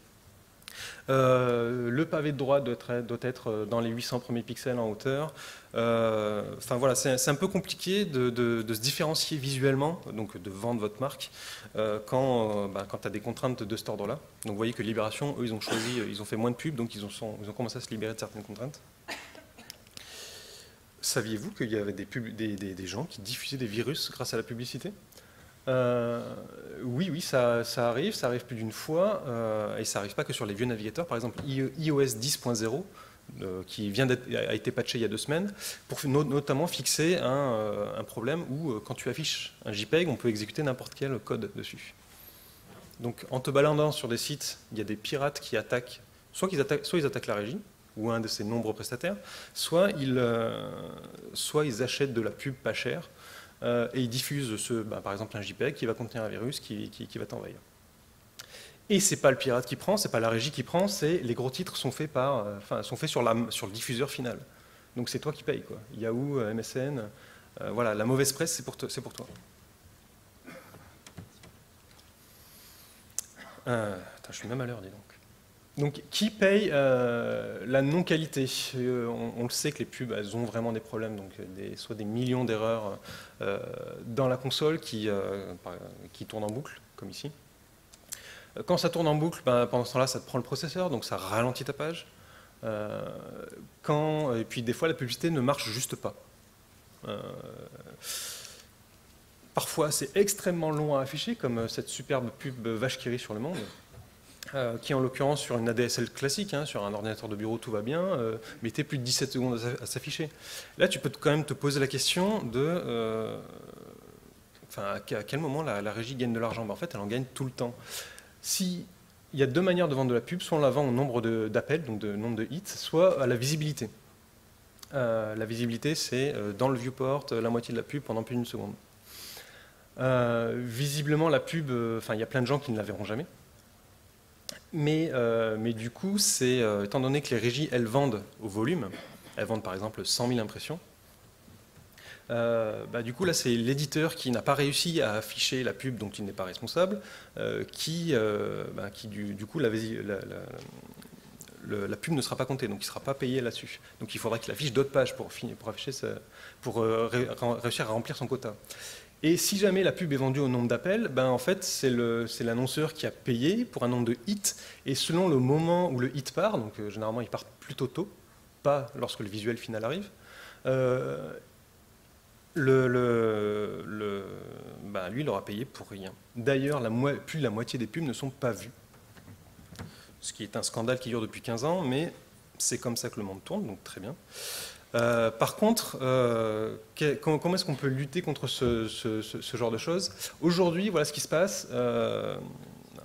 Euh, le pavé de droite doit être, dans les 800 premiers pixels en hauteur. Euh, voilà, c'est un peu compliqué de, se différencier visuellement, donc de vendre votre marque, euh, quand, bah, tu as des contraintes de cet ordre-là. Donc vous voyez que Libération, eux, ils ont choisi, ils ont fait moins de pubs, donc ils ont, commencé à se libérer de certaines contraintes. Saviez-vous qu'il y avait des, gens qui diffusaient des virus grâce à la publicité? Euh, oui, oui, ça, arrive, ça arrive plus d'une fois, euh, et ça n'arrive pas que sur les vieux navigateurs. Par exemple, iOS 10.0, euh, qui vient a été patché il y a deux semaines, pour notamment fixer un, problème où, quand tu affiches un JPEG, on peut exécuter n'importe quel code dessus. Donc, en te baladant sur des sites, il y a des pirates qui attaquent, soit, ils attaquent, la régie, ou un de ces nombreux prestataires, soit ils achètent de la pub pas chère, euh, et il diffuse ce, bah, par exemple un JPEG qui va contenir un virus qui, va t'envahir. Et c'est pas le pirate qui prend, c'est pas la régie qui prend, c'est les gros titres sont faits par, euh, enfin, sont faits sur, le diffuseur final. Donc c'est toi qui payes quoi. Yahoo, euh, MSN, voilà, la mauvaise presse c'est pour, toi. je suis même à l'heure, dis donc. Donc, qui paye euh, la non-qualité? Euh, on, le sait que les pubs, elles ont vraiment des problèmes, donc des, soit des millions d'erreurs euh, dans la console qui, qui tourne en boucle, comme ici. Quand ça tourne en boucle, ben, pendant ce temps-là, ça te prend le processeur, donc ça ralentit ta page. et puis des fois, la publicité ne marche juste pas. parfois, c'est extrêmement long à afficher, comme cette superbe pub vache qui rit sur le monde. Euh, qui en l'occurrence sur une ADSL classique, hein, sur un ordinateur de bureau tout va bien, euh, mettait plus de 17 secondes à, s'afficher. Là tu peux quand même te poser la question de euh, à quel moment la, régie gagne de l'argent ben, En fait elle en gagne tout le temps. Si il y a deux manières de vendre de la pub, soit on la vend au nombre d'appels, donc de nombre de hits, soit à la visibilité. Euh, la visibilité, c'est dans le viewport, la moitié de la pub pendant plus d'une seconde. visiblement, la pub, enfin, il y a plein de gens qui ne la verront jamais. Mais, mais du coup, c'est étant donné que les régies, elles vendent au volume, elles vendent par exemple 100 000 impressions, bah, du coup, là, c'est l'éditeur qui n'a pas réussi à afficher la pub dont il n'est pas responsable, qui, bah, qui du, coup, la, pub ne sera pas comptée, donc il ne sera pas payé là-dessus. Donc il faudra qu'il affiche d'autres pages pour, pour, afficher pour euh, réussir à remplir son quota. Et si jamais la pub est vendue au nombre d'appels, ben en fait c'est l'annonceur qui a payé pour un nombre de hits, et selon le moment où le hit part, donc euh, généralement il part plutôt tôt, pas lorsque le visuel final arrive, euh, ben, lui il aura payé pour rien. D'ailleurs, plus de la moitié des pubs ne sont pas vues ce qui est un scandale qui dure depuis 15 ans, mais c'est comme ça que le monde tourne, donc très bien. Euh, par contre, euh, comment, est-ce qu'on peut lutter contre ce, genre de choses? Aujourd'hui, voilà ce qui se passe. Euh,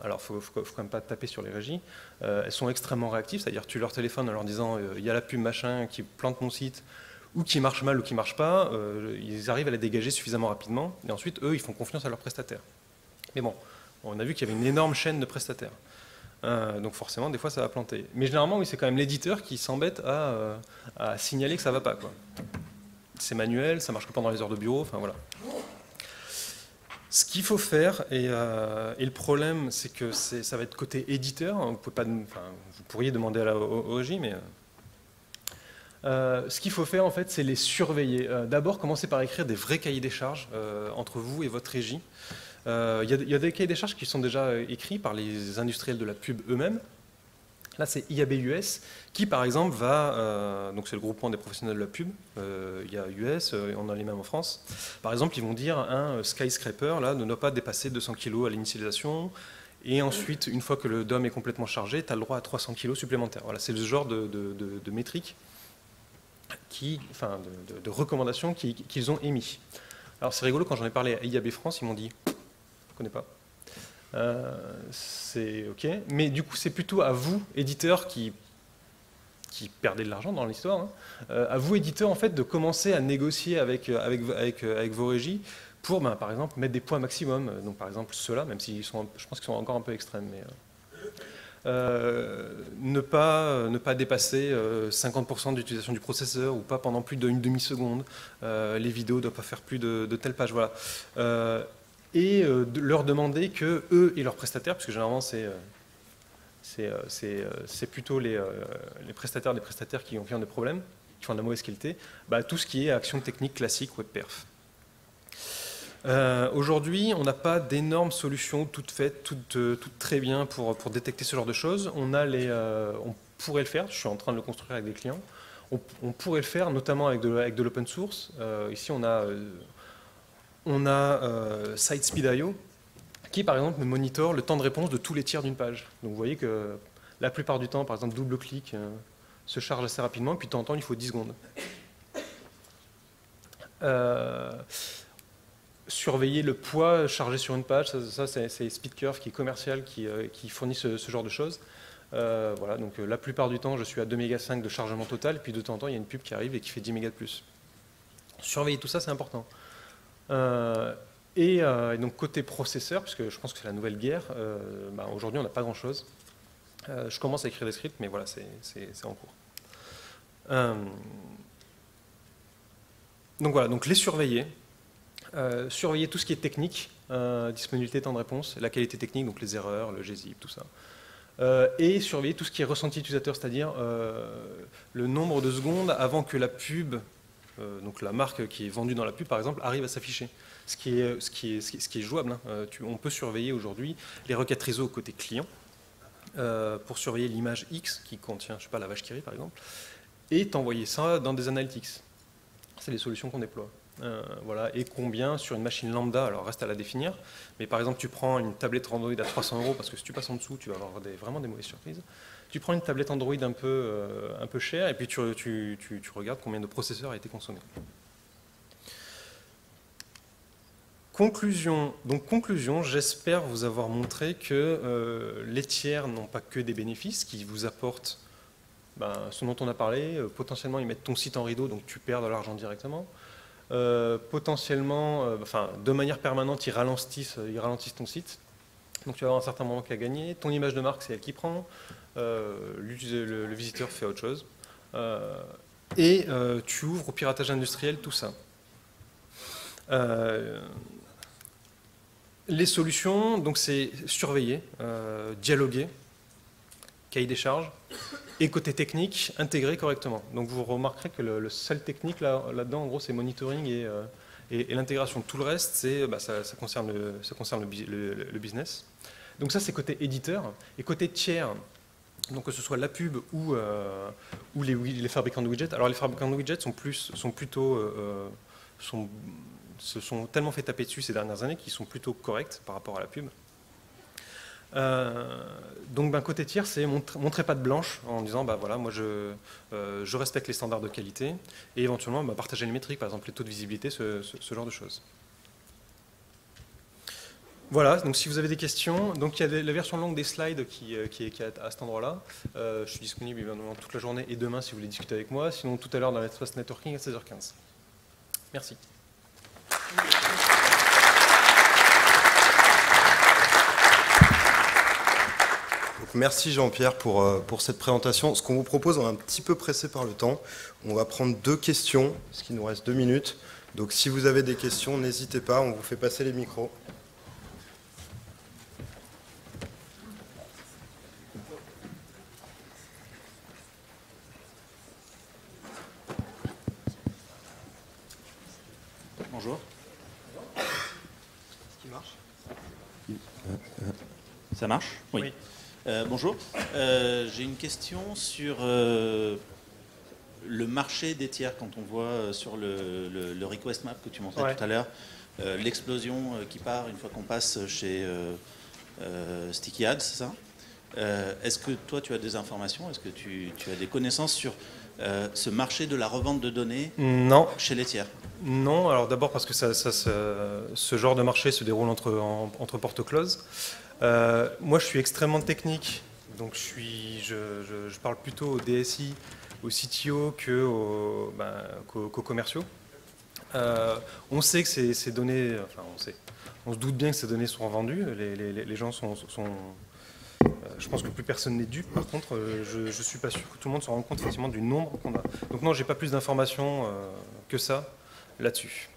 alors, il ne faut, quand même pas taper sur les régies. elles sont extrêmement réactives, c'est-à-dire tu leur téléphones en leur disant il y a la pub machin qui plante mon site, ou qui marche mal ou qui marche pas. ils arrivent à la dégager suffisamment rapidement, et ensuite, eux, ils font confiance à leurs prestataires. Mais bon, on a vu qu'il y avait une énorme chaîne de prestataires. Euh, donc forcément, des fois, ça va planter. Mais généralement, oui, c'est quand même l'éditeur qui s'embête à, euh, signaler que ça ne va pas. C'est manuel, ça marche que pendant les heures de bureau, enfin voilà. Ce qu'il faut faire, et, euh, le problème, c'est que ça va être côté éditeur. Vous, pourriez demander à la OJ, mais ce qu'il faut faire, en fait, c'est les surveiller. D'abord, commencer par écrire des vrais cahiers des charges entre vous et votre régie. Euh, il y, a des cahiers des charges qui sont déjà euh, écrits par les industriels de la pub eux-mêmes. Là, c'est IAB US qui, par exemple, va. Euh, donc, c'est le groupement des professionnels de la pub. il y a US, on a les mêmes en France. Par exemple, ils vont dire un skyscraper là, ne doit pas dépasser 200 kg à l'initialisation. Et ensuite, une fois que le DOM est complètement chargé, tu as le droit à 300 kg supplémentaires. Voilà, c'est ce genre de, de, métriques, qui, enfin, de, recommandations qu'ils ont émis. Alors, c'est rigolo, quand j'en ai parlé à IAB France, ils m'ont dit je connais pas. Euh, c'est OK. Mais du coup, c'est plutôt à vous, éditeurs, qui, perdez de l'argent dans l'histoire, hein, euh, à vous, éditeurs, en fait, de commencer à négocier avec, avec vos régies pour, ben, par exemple, mettre des points maximum. Donc, par exemple, ceux-là, même si sont, je pense qu'ils sont encore un peu extrêmes, mais... Euh, ne, pas, ne pas dépasser 50% d'utilisation du processeur ou pas pendant plus d'une demi-seconde. les vidéos ne doivent pas faire plus de, de telle page. Voilà et euh, leur demander que eux et leurs prestataires, parce que généralement c'est euh, euh, c'est plutôt les, les, prestataires des prestataires qui ont des problèmes, qui font de la mauvaise qualité, bah, tout ce qui est action technique classique web perf. Aujourd'hui, on n'a pas d'énormes solutions toutes faites, toutes, toutes, très bien pour, pour, détecter ce genre de choses. On, a les, on pourrait le faire, je suis en train de le construire avec des clients. On, on pourrait le faire notamment avec de, avec de l'open source. ici, on a on a euh, SiteSpeed.io qui, par exemple, me monitore le temps de réponse de tous les tiers d'une page. Donc vous voyez que la plupart du temps, par exemple, double-clic euh, se charge assez rapidement, puis de temps en temps, il faut 10 secondes. Euh, surveiller le poids chargé sur une page, ça, c'est SpeedCurve qui est commercial, qui, fournit ce, genre de choses. voilà, donc la plupart du temps, je suis à 2 mégas de chargement total, puis de temps en temps, il y a une pub qui arrive et qui fait 10 mégas de plus. Surveiller tout ça, c'est important. Euh, euh, et, donc côté processeur, puisque je pense que c'est la nouvelle guerre, euh, bah, aujourd'hui on n'a pas grand-chose. je commence à écrire des scripts, mais voilà, c'est en cours. donc voilà, donc les surveiller. surveiller tout ce qui est technique, disponibilité, temps de réponse, la qualité technique, donc les erreurs, le GZIP, tout ça. et surveiller tout ce qui est ressenti utilisateur, c'est-à-dire le nombre de secondes avant que la pub donc la marque qui est vendue dans la pub, par exemple, arrive à s'afficher. Ce, qui est, jouable. Euh, on peut surveiller aujourd'hui les requêtes réseau côté client euh, pour surveiller l'image X qui contient, je sais pas, la vache qui rit, par exemple, et t'envoyer ça dans des analytics. C'est les solutions qu'on déploie. voilà, et combien sur une machine lambda, alors reste à la définir, mais par exemple tu prends une tablette Android à 300 euros parce que si tu passes en dessous, tu vas avoir vraiment des mauvaises surprises tu prends une tablette Android un peu, euh, un peu chère et puis tu, tu, tu, regardes combien de processeurs a été consommé. Conclusion, donc conclusion, j'espère vous avoir montré que euh, les tiers n'ont pas que des bénéfices, qui vous apportent ben, ce dont on a parlé, euh, potentiellement ils mettent ton site en rideau, donc tu perds de l'argent directement. Potentiellement, enfin, de manière permanente, ils ralentissent, ils ralentissent ton site. Donc tu vas avoir un certain moment qui a gagné. Ton image de marque, c'est elle qui prend. Le, le, visiteur fait autre chose. et tu ouvres au piratage industriel tout ça. Les solutions, donc c'est surveiller, euh, dialoguer, cahier des charges, et côté technique, intégrer correctement. Donc vous remarquerez que le, seul technique là-dedans, en gros, c'est monitoring et, euh, l'intégration. Tout le reste, bah, ça concerne le, business. Donc ça, c'est côté éditeur. Et côté tiers, donc que ce soit la pub ou, euh, les, fabricants de widgets. Alors les fabricants de widgets sont, plus, plutôt... sont se sont tellement fait taper dessus ces dernières années qu'ils sont plutôt corrects par rapport à la pub. Euh, donc ben, côté tiers, c'est montrer pas de blanche en disant bah voilà moi je, euh, je respecte les standards de qualité et éventuellement bah, partager les métriques, par exemple les taux de visibilité, ce, genre de choses. Voilà, donc si vous avez des questions, donc il y a la version longue des slides qui, euh, est, à cet endroit-là. je suis disponible évidemment toute la journée et demain si vous voulez discuter avec moi, sinon tout à l'heure dans l'espace networking à 16h15. Merci. merci Jean-Pierre pour, euh, pour cette présentation. Ce qu'on vous propose, on est un petit peu pressé par le temps. On va prendre deux questions, ce qui nous reste deux minutes. Donc si vous avez des questions, n'hésitez pas, on vous fait passer les micros. Ça marche Oui. Euh, bonjour. Euh, j'ai une question sur euh, le marché des tiers. Quand on voit sur le, request map que tu montrais tout à l'heure, l'explosion qui part une fois qu'on passe chez Sticky Ads, c'est ça? Est-ce que toi, tu as des informations? Est-ce que tu, as des connaissances sur ce marché de la revente de données non. chez les tiers Non, alors d'abord parce que ça, ce genre de marché se déroule entre, entre portes closes. Euh, moi, je suis extrêmement technique, donc je, suis, je, parle plutôt aux DSI, aux CTO ben, qu'aux commerciaux. Euh, on sait que ces, données, enfin on sait, on se doute bien que ces données seront vendues, les, gens sont, euh, je pense que plus personne n'est dupe. Par contre, je ne suis pas sûr que tout le monde se rende compte effectivement du nombre qu'on a. Donc non, j'ai pas plus d'informations que ça là-dessus.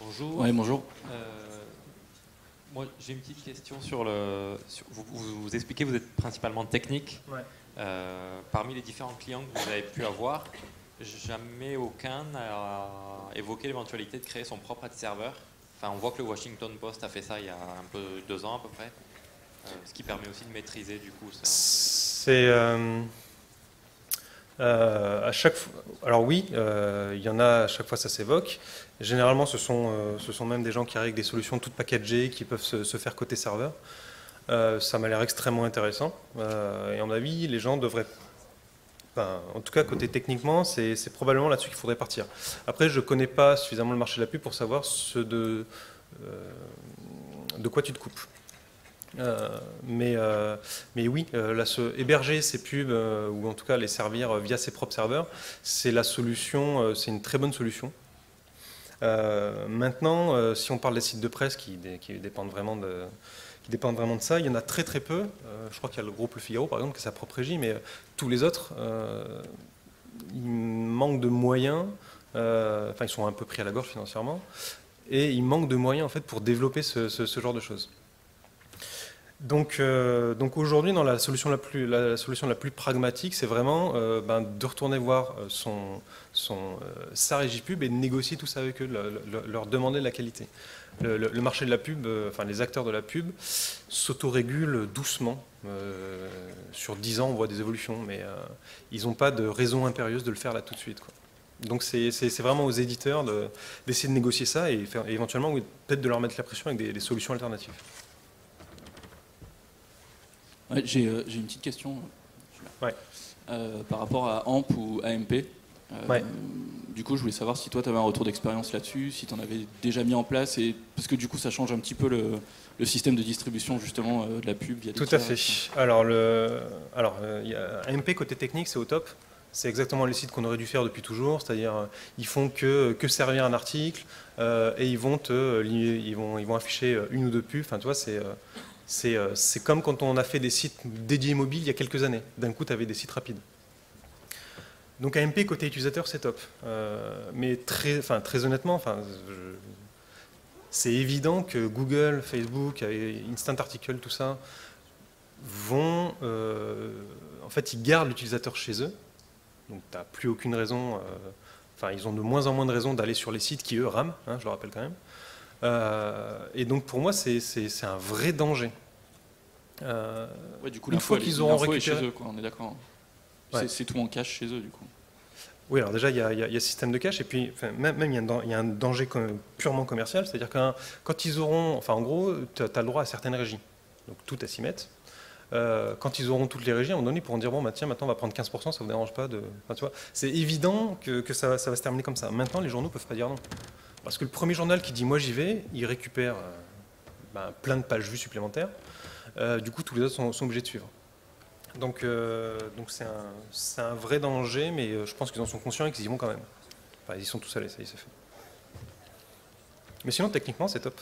Bonjour. Oui, bonjour. Euh, moi, j'ai une petite question sur le. vous, vous, expliquez, vous êtes principalement technique. Euh, parmi les différents clients que vous avez pu avoir, jamais aucun n'a évoqué l'éventualité de créer son propre ad serveur. Enfin, on voit que le Washington Post a fait ça il y a un peu deux ans à peu près, euh, ce qui permet aussi de maîtriser du coup. C'est chaque alors oui, il y en a à chaque fois ça s'évoque. Généralement, ce sont, euh, ce sont même des gens qui arrivent avec des solutions toutes packagées qui peuvent se, faire côté serveur. Euh, ça m'a l'air extrêmement intéressant. Euh, et en avis, les gens devraient. en tout cas, côté techniquement, c'est probablement là-dessus qu'il faudrait partir. Après, je ne connais pas suffisamment le marché de la pub pour savoir ce de quoi tu te coupes. Mais, mais oui, se, héberger ces pubs, ou en tout cas les servir via ses propres serveurs, c'est la solution, c'est une très bonne solution. Euh, maintenant, euh, si on parle des sites de presse qui, dépendent vraiment de, ça. Il y en a très très peu. Euh, je crois qu'il y a le groupe Le Figaro, par exemple, qui a sa propre régie, mais tous les autres, ils manquent de moyens. enfin, ils sont un peu pris à la gorge financièrement, et ils manquent de moyens en fait pour développer ce, genre de choses. Donc, donc aujourd'hui, dans la solution la plus, pragmatique, c'est vraiment ben, de retourner voir son, son, euh, sa régie pub et de négocier tout ça avec eux, leur demander de la qualité. Le, marché de la pub, euh, enfin les acteurs de la pub, s'autorégulent doucement. Euh, sur 10 ans, on voit des évolutions, mais ils n'ont pas de raison impérieuse de le faire là tout de suite. Donc c'est vraiment aux éditeurs d'essayer de, négocier ça et, éventuellement peut-être de leur mettre la pression avec des, solutions alternatives. J'ai une petite question par rapport à AMP ou AMP. Euh, du coup, je voulais savoir si toi, tu avais un retour d'expérience là-dessus, si tu en avais déjà mis en place, et parce que du coup, ça change un petit peu le, système de distribution justement euh, de la pub via Tout à fait. Alors, le, alors euh, y a AMP côté technique, c'est au top. C'est exactement les sites qu'on aurait dû faire depuis toujours, c'est-à-dire ils font que, que servir un article et ils vont, te, ils, vont, ils vont afficher une ou deux pubs. Enfin, tu vois, c'est c'est comme quand on a fait des sites dédiés mobiles il y a quelques années. D'un coup, tu avais des sites rapides. Donc AMP côté utilisateur, c'est top. Euh, mais très, honnêtement, c'est évident que Google, Facebook, Instant Article, tout ça, vont. Euh, en fait, ils gardent l'utilisateur chez eux. Donc tu n'as plus aucune raison. Euh, enfin, ils ont de moins en moins de raisons d'aller sur les sites qui, eux, rament, hein, je le rappelle quand même. Et donc pour moi, c'est un vrai danger. Ouais, du coup, une fois qu'ils auront récupéré, chez eux, quoi, on est d'accord. C'est tout en cache chez eux, du coup. Oui, alors déjà, il y a, il système de cache, et puis même, il, y a un, danger purement commercial, c'est-à-dire que quand ils auront, enfin en gros, tu as, le droit à certaines régies, donc tout à s'y mettre. Euh, quand ils auront toutes les régies, à un moment donné, ils pourront dire bon, bah, tiens, maintenant on va prendre 15%, ça ne vous dérange pas de. tu vois, c'est évident que, ça, va se terminer comme ça. Maintenant, les journaux ne peuvent pas dire non. Parce que le premier journal qui dit moi j'y vais, il récupère euh, bah, plein de pages vues supplémentaires. Euh, du coup, tous les autres sont obligés de suivre. Donc, euh, donc c'est un, un, vrai danger, mais je pense qu'ils en sont conscients et qu'ils y vont quand même. Enfin, ils y sont tous allés, ça y est, c'est fait. Mais sinon, techniquement, c'est top.